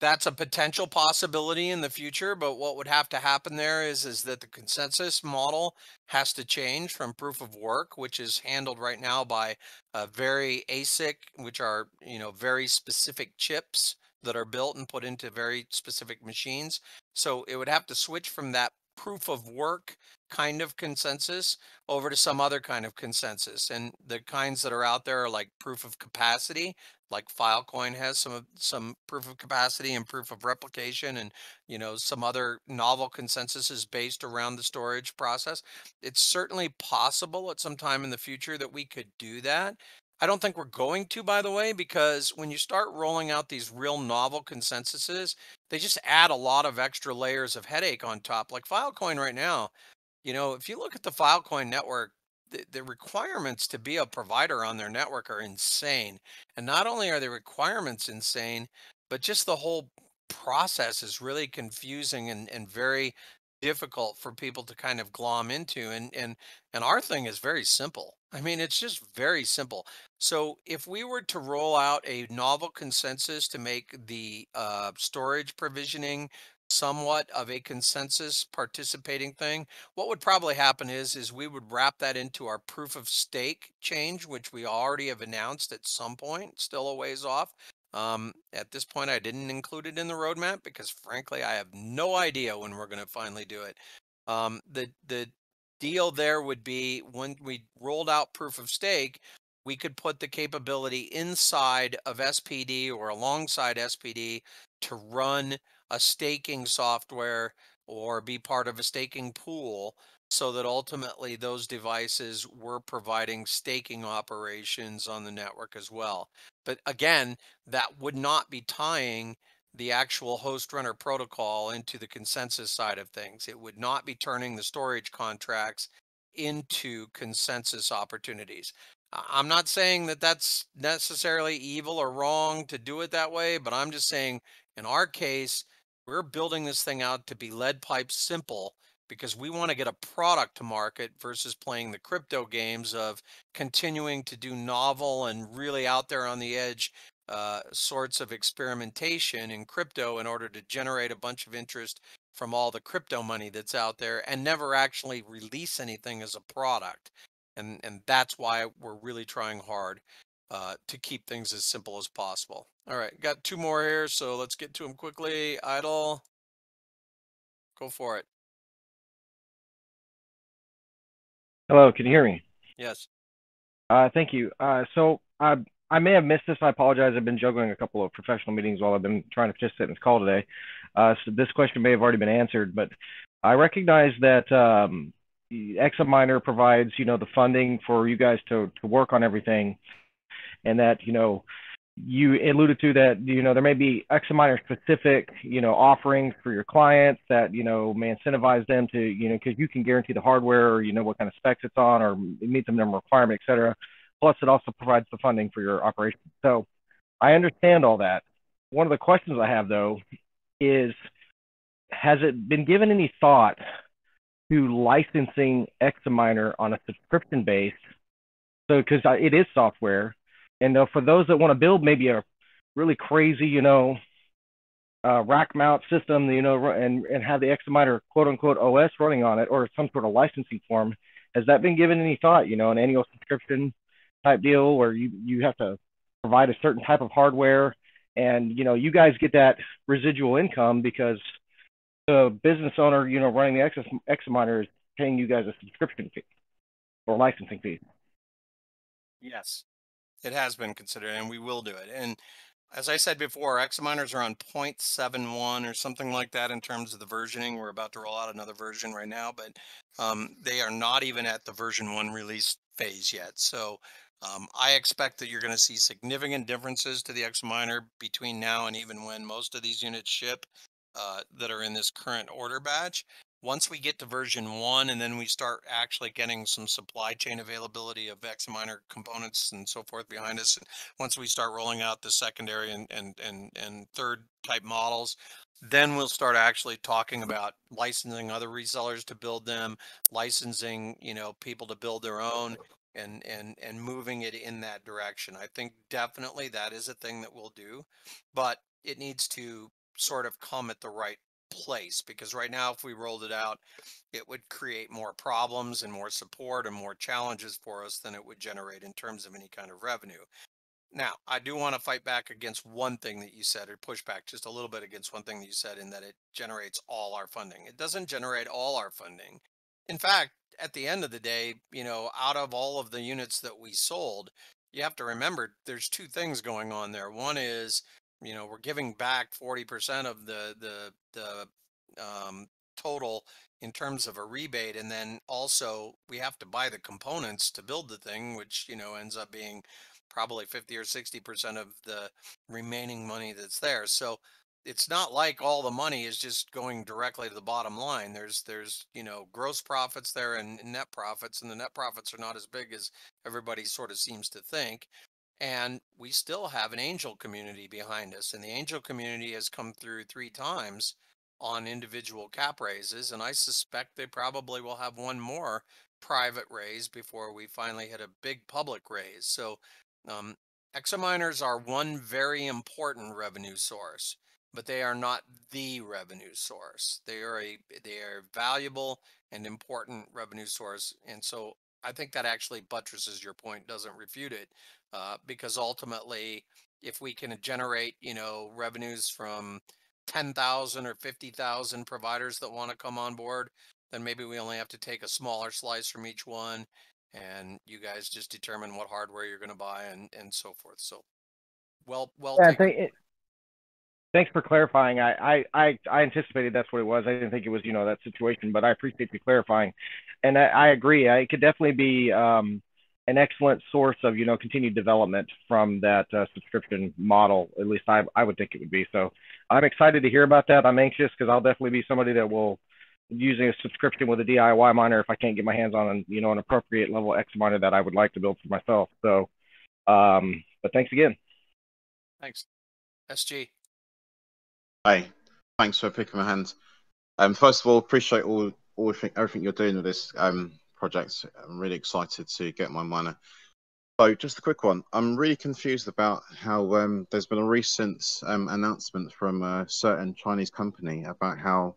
that's a potential possibility in the future, but what would have to happen there is is that the consensus model has to change from proof of work, which is handled right now by a very ASIC, which are you know very specific chips that are built and put into very specific machines. So it would have to switch from that proof of work kind of consensus over to some other kind of consensus. And the kinds that are out there are like proof of capacity, like Filecoin has some of some proof of capacity and proof of replication and you know some other novel consensuses based around the storage process. It's certainly possible at some time in the future that we could do that. I don't think we're going to, by the way, because when you start rolling out these real novel consensuses, they just add a lot of extra layers of headache on top. Like Filecoin right now, you know, if you look at the Filecoin network, the, the requirements to be a provider on their network are insane. And not only are the requirements insane, but just the whole process is really confusing and, and very difficult for people to kind of glom into and and and our thing is very simple. I mean it's just very simple. So if we were to roll out a novel consensus to make the uh, storage provisioning somewhat of a consensus participating thing what would probably happen is is we would wrap that into our proof of stake change which we already have announced at some point still a ways off um, at this point, I didn't include it in the roadmap because frankly, I have no idea when we're going to finally do it. Um, the, the deal there would be when we rolled out proof of stake, we could put the capability inside of SPD or alongside SPD to run a staking software or be part of a staking pool so that ultimately those devices were providing staking operations on the network as well. But again, that would not be tying the actual host runner protocol into the consensus side of things. It would not be turning the storage contracts into consensus opportunities. I'm not saying that that's necessarily evil or wrong to do it that way, but I'm just saying in our case, we're building this thing out to be lead pipe simple because we want to get a product to market versus playing the crypto games of continuing to do novel and really out there on the edge uh, sorts of experimentation in crypto in order to generate a bunch of interest from all the crypto money that's out there and never actually release anything as a product. And, and that's why we're really trying hard uh, to keep things as simple as possible. All right, got two more here, so let's get to them quickly. Idle, go for it. Hello, can you hear me? Yes. Uh, thank you. Uh, so I I may have missed this. I apologize. I've been juggling a couple of professional meetings while I've been trying to participate in this call today. Uh, so this question may have already been answered, but I recognize that um, Xa-Miner provides, you know, the funding for you guys to to work on everything, and that you know you alluded to that you know there may be Xa-Miner specific you know offerings for your clients that you know may incentivize them to you know because you can guarantee the hardware or you know what kind of specs it's on or it meets a minimum requirement, et cetera. Plus, it also provides the funding for your operation. So, I understand all that. One of the questions I have though is, has it been given any thought to licensing Xa-Miner on a subscription base? So, because it is software and uh, for those that want to build maybe a really crazy, you know, uh, rack mount system, you know, and and have the Xa-Miner quote unquote OS running on it or some sort of licensing form, has that been given any thought? You know, an annual subscription type deal where you you have to provide a certain type of hardware, and you know, you guys get that residual income because the business owner, you know, running the Xa-Miner is paying you guys a subscription fee or licensing fee. Yes. It has been considered, and we will do it. And as I said before, Xa-Miners are on 0.71 or something like that in terms of the versioning. We're about to roll out another version right now, but um, they are not even at the version one release phase yet. So um, I expect that you're going to see significant differences to the Xa-Miner between now and even when most of these units ship uh, that are in this current order batch once we get to version one and then we start actually getting some supply chain availability of Xa-Miner components and so forth behind us, and once we start rolling out the secondary and, and, and, and third type models, then we'll start actually talking about licensing other resellers to build them, licensing, you know, people to build their own and, and, and moving it in that direction. I think definitely that is a thing that we'll do, but it needs to sort of come at the right place because right now if we rolled it out it would create more problems and more support and more challenges for us than it would generate in terms of any kind of revenue. Now i do want to fight back against one thing that you said or push back just a little bit against one thing that you said in that it generates all our funding. It doesn't generate all our funding. In fact at the end of the day you know out of all of the units that we sold you have to remember there's two things going on there. One is you know we're giving back 40% of the the the um, total in terms of a rebate and then also we have to buy the components to build the thing which you know ends up being probably 50 or 60% of the remaining money that's there. So it's not like all the money is just going directly to the bottom line. There's there's you know gross profits there and net profits and the net profits are not as big as everybody sort of seems to think And we still have an angel community behind us. And the angel community has come through three times on individual cap raises. And I suspect they probably will have one more private raise before we finally hit a big public raise. So um, Xa-Miners are one very important revenue source, but they are not the revenue source. They are a they are valuable and important revenue source. And so I think that actually buttresses your point, doesn't refute it, uh, because ultimately, if we can generate, you know, revenues from 10,000 or 50,000 providers that want to come on board, then maybe we only have to take a smaller slice from each one and you guys just determine what hardware you're going to buy and and so forth so well well Yeah, taken. thank, thanks for clarifying. I, I, I, I anticipated that's what it was. I didn't think it was, you know, that situation, but I appreciate you clarifying. And I, I agree. I, it could definitely be um, an excellent source of, you know, continued development from that uh, subscription model. At least I, I would think it would be. So I'm excited to hear about that. I'm anxious because I'll definitely be somebody that will using a subscription with a DIY miner if I can't get my hands on, you know, an appropriate level Xa-Miner that I would like to build for myself. So, um, but thanks again. thanks sg Hey, thanks for picking my hands. Um, first of all, appreciate all all everything, everything you're doing with this um project. I'm really excited to get my miner. So, just a quick one. I'm really confused about how um there's been a recent um announcement from a certain Chinese company about how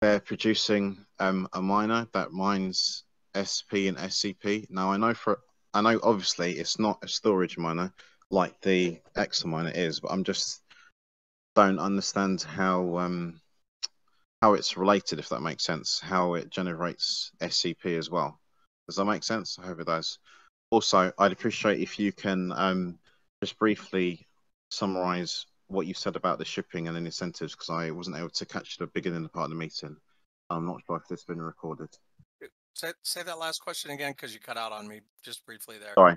they're producing um a miner that mines SP and SCP. Now, I know for I know obviously it's not a storage miner like the Xa-Miner is, but I'm just don't understand how um how it's related, if that makes sense. How it generates SCP as well. Does that make sense? I hope it does. Also, I'd appreciate if you can um just briefly summarize what you said about the shipping and the incentives because I wasn't able to catch the beginning part of the meeting. I'm not sure if this has been recorded. say, say that last question again because you cut out on me just briefly there Sorry.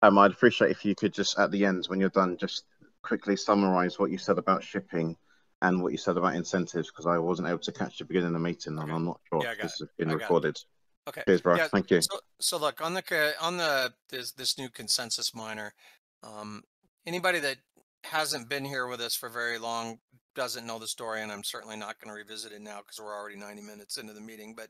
Um, I'd appreciate if you could just at the end, when you're done, just quickly summarize what you said about shipping and what you said about incentives because I wasn't able to catch the beginning of the meeting and. I'm not sure Yeah, if this it. has been I recorded. okay Cheers, bro. Yeah, Thank you. So, so look on the on the this this new consensus miner. Um, anybody that hasn't been here with us for very long doesn't know the story, and I'm certainly not going to revisit it now because we're already 90 minutes into the meeting. But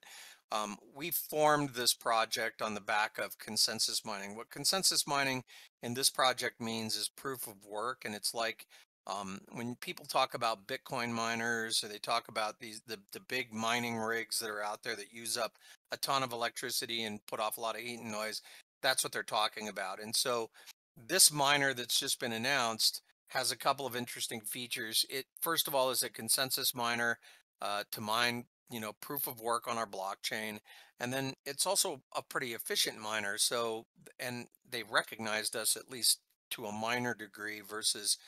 um, we formed this project on the back of consensus mining. What consensus mining in this project means is proof of work, and it's like um, when people talk about Bitcoin miners or they talk about these the, the big mining rigs that are out there that use up a ton of electricity and put off a lot of heat and noise, that's what they're talking about. And so this miner that's just been announced has a couple of interesting features. It first of all is a consensus miner uh, to mine, you know, proof of work on our blockchain, and then it's also a pretty efficient miner. So, and they've recognized us at least to a minor degree versus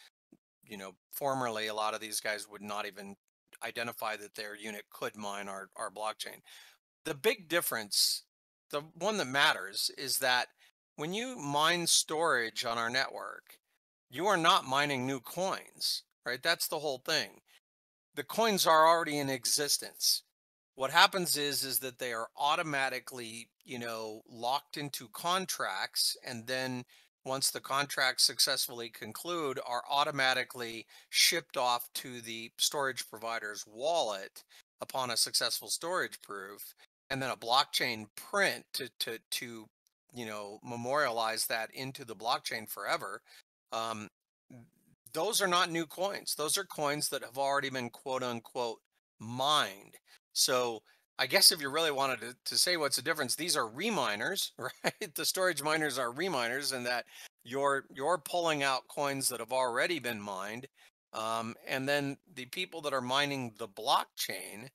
you know, formerly a lot of these guys would not even identify that their unit could mine our, our blockchain. The big difference, the one that matters, is that when you mine storage on our network, you are not mining new coins, right? That's the whole thing. The coins are already in existence. What happens is is that they are automatically, you know, locked into contracts and then once the contracts successfully conclude, are automatically shipped off to the storage provider's wallet upon a successful storage proof, and then a blockchain print to to to you know memorialize that into the blockchain forever. Um, those are not new coins; those are coins that have already been quote unquote mined. So I guess if you really wanted to, to say what's the difference, these are reminers, [laughs] right? The storage miners are reminers, and that you're you're pulling out coins that have already been mined, um, and then the people that are mining the blockchain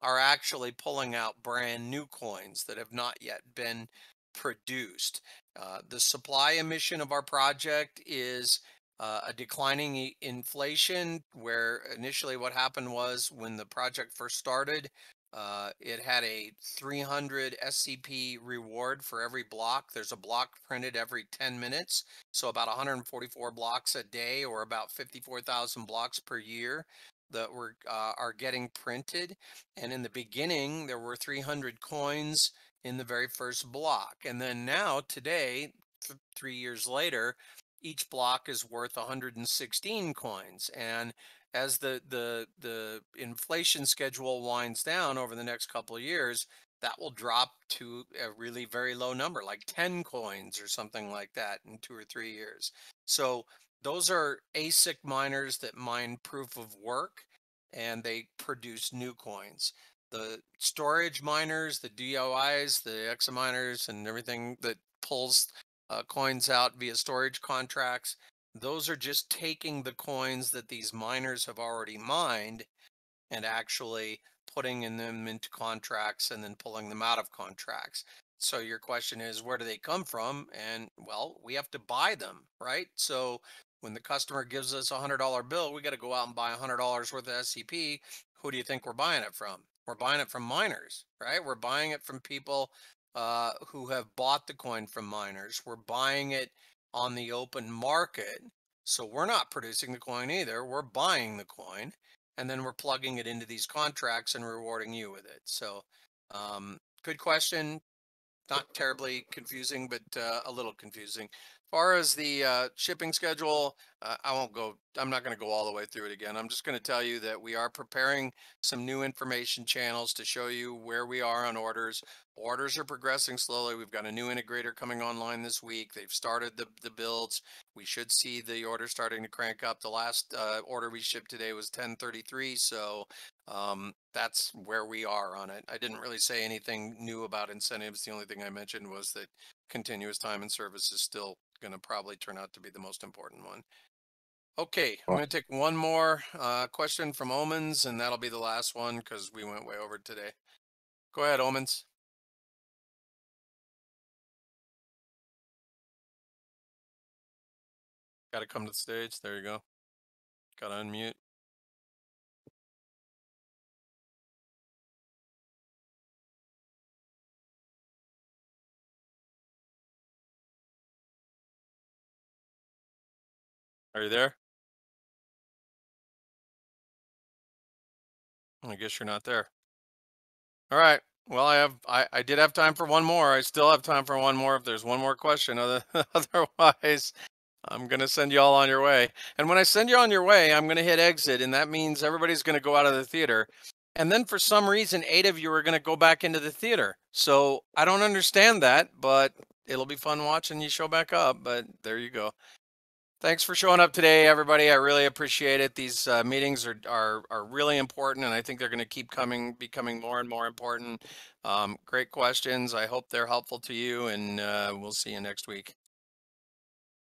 are actually pulling out brand new coins that have not yet been produced. Uh, the supply emission of our project is uh, a declining inflation, where initially what happened was when the project first started, uh, it had a 300 SCP reward for every block. There's a block printed every 10 minutes. So about 144 blocks a day or about 54,000 blocks per year that were uh, are getting printed. And in the beginning, there were 300 coins in the very first block. And then now today, th- three years later, each block is worth 116 coins. And as the the the inflation schedule winds down over the next couple of years, that will drop to a really very low number, like 10 coins or something like that in two or three years. So those are ASIC miners that mine proof of work and they produce new coins. The storage miners, the DIYs, the Xa-Miners, and everything that pulls uh, coins out via storage contracts, those are just taking the coins that these miners have already mined and actually putting in them into contracts and then pulling them out of contracts. So your question is, where do they come from? And well, we have to buy them, right? So when the customer gives us a hundred dollar bill, we got to go out and buy a hundred dollars worth of SCP. Who do you think we're buying it from? We're buying it from miners, right? We're buying it from people uh, who have bought the coin from miners. We're buying it on the open market. So we're not producing the coin either. We're buying the coin and then we're plugging it into these contracts and rewarding you with it. So, um, good question. Not terribly confusing, but uh, a little confusing. As far as the uh, shipping schedule, I won't go. I'm not going to go all the way through it again. I'm just going to tell you that we are preparing some new information channels to show you where we are on orders. Orders are progressing slowly. We've got a new integrator coming online this week. They've started the, the builds. We should see the order starting to crank up. The last uh, order we shipped today was 1033. So um, that's where we are on it. I didn't really say anything new about incentives. The only thing I mentioned was that continuous time and service is still going to probably turn out to be the most important one. Okay, I'm going to take one more uh, question from Omens, and that'll be the last one because we went way over today. Go ahead, Omens. Got to come to the stage. There you go. Got to unmute. Are you there? I guess you're not there. All right. Well, I have I, I did have time for one more. I still have time for one more if there's one more question. Other, [laughs] otherwise, I'm going to send you all on your way. And when I send you on your way, I'm going to hit exit. And that means everybody's going to go out of the theater. And then for some reason, eight of you are going to go back into the theater. So I don't understand that, but it'll be fun watching you show back up. But there you go. Thanks for showing up today, everybody. I really appreciate it. These uh, meetings are, are are really important, and I think they're going to keep coming, becoming more and more important. Um, great questions. I hope they're helpful to you, and uh, we'll see you next week.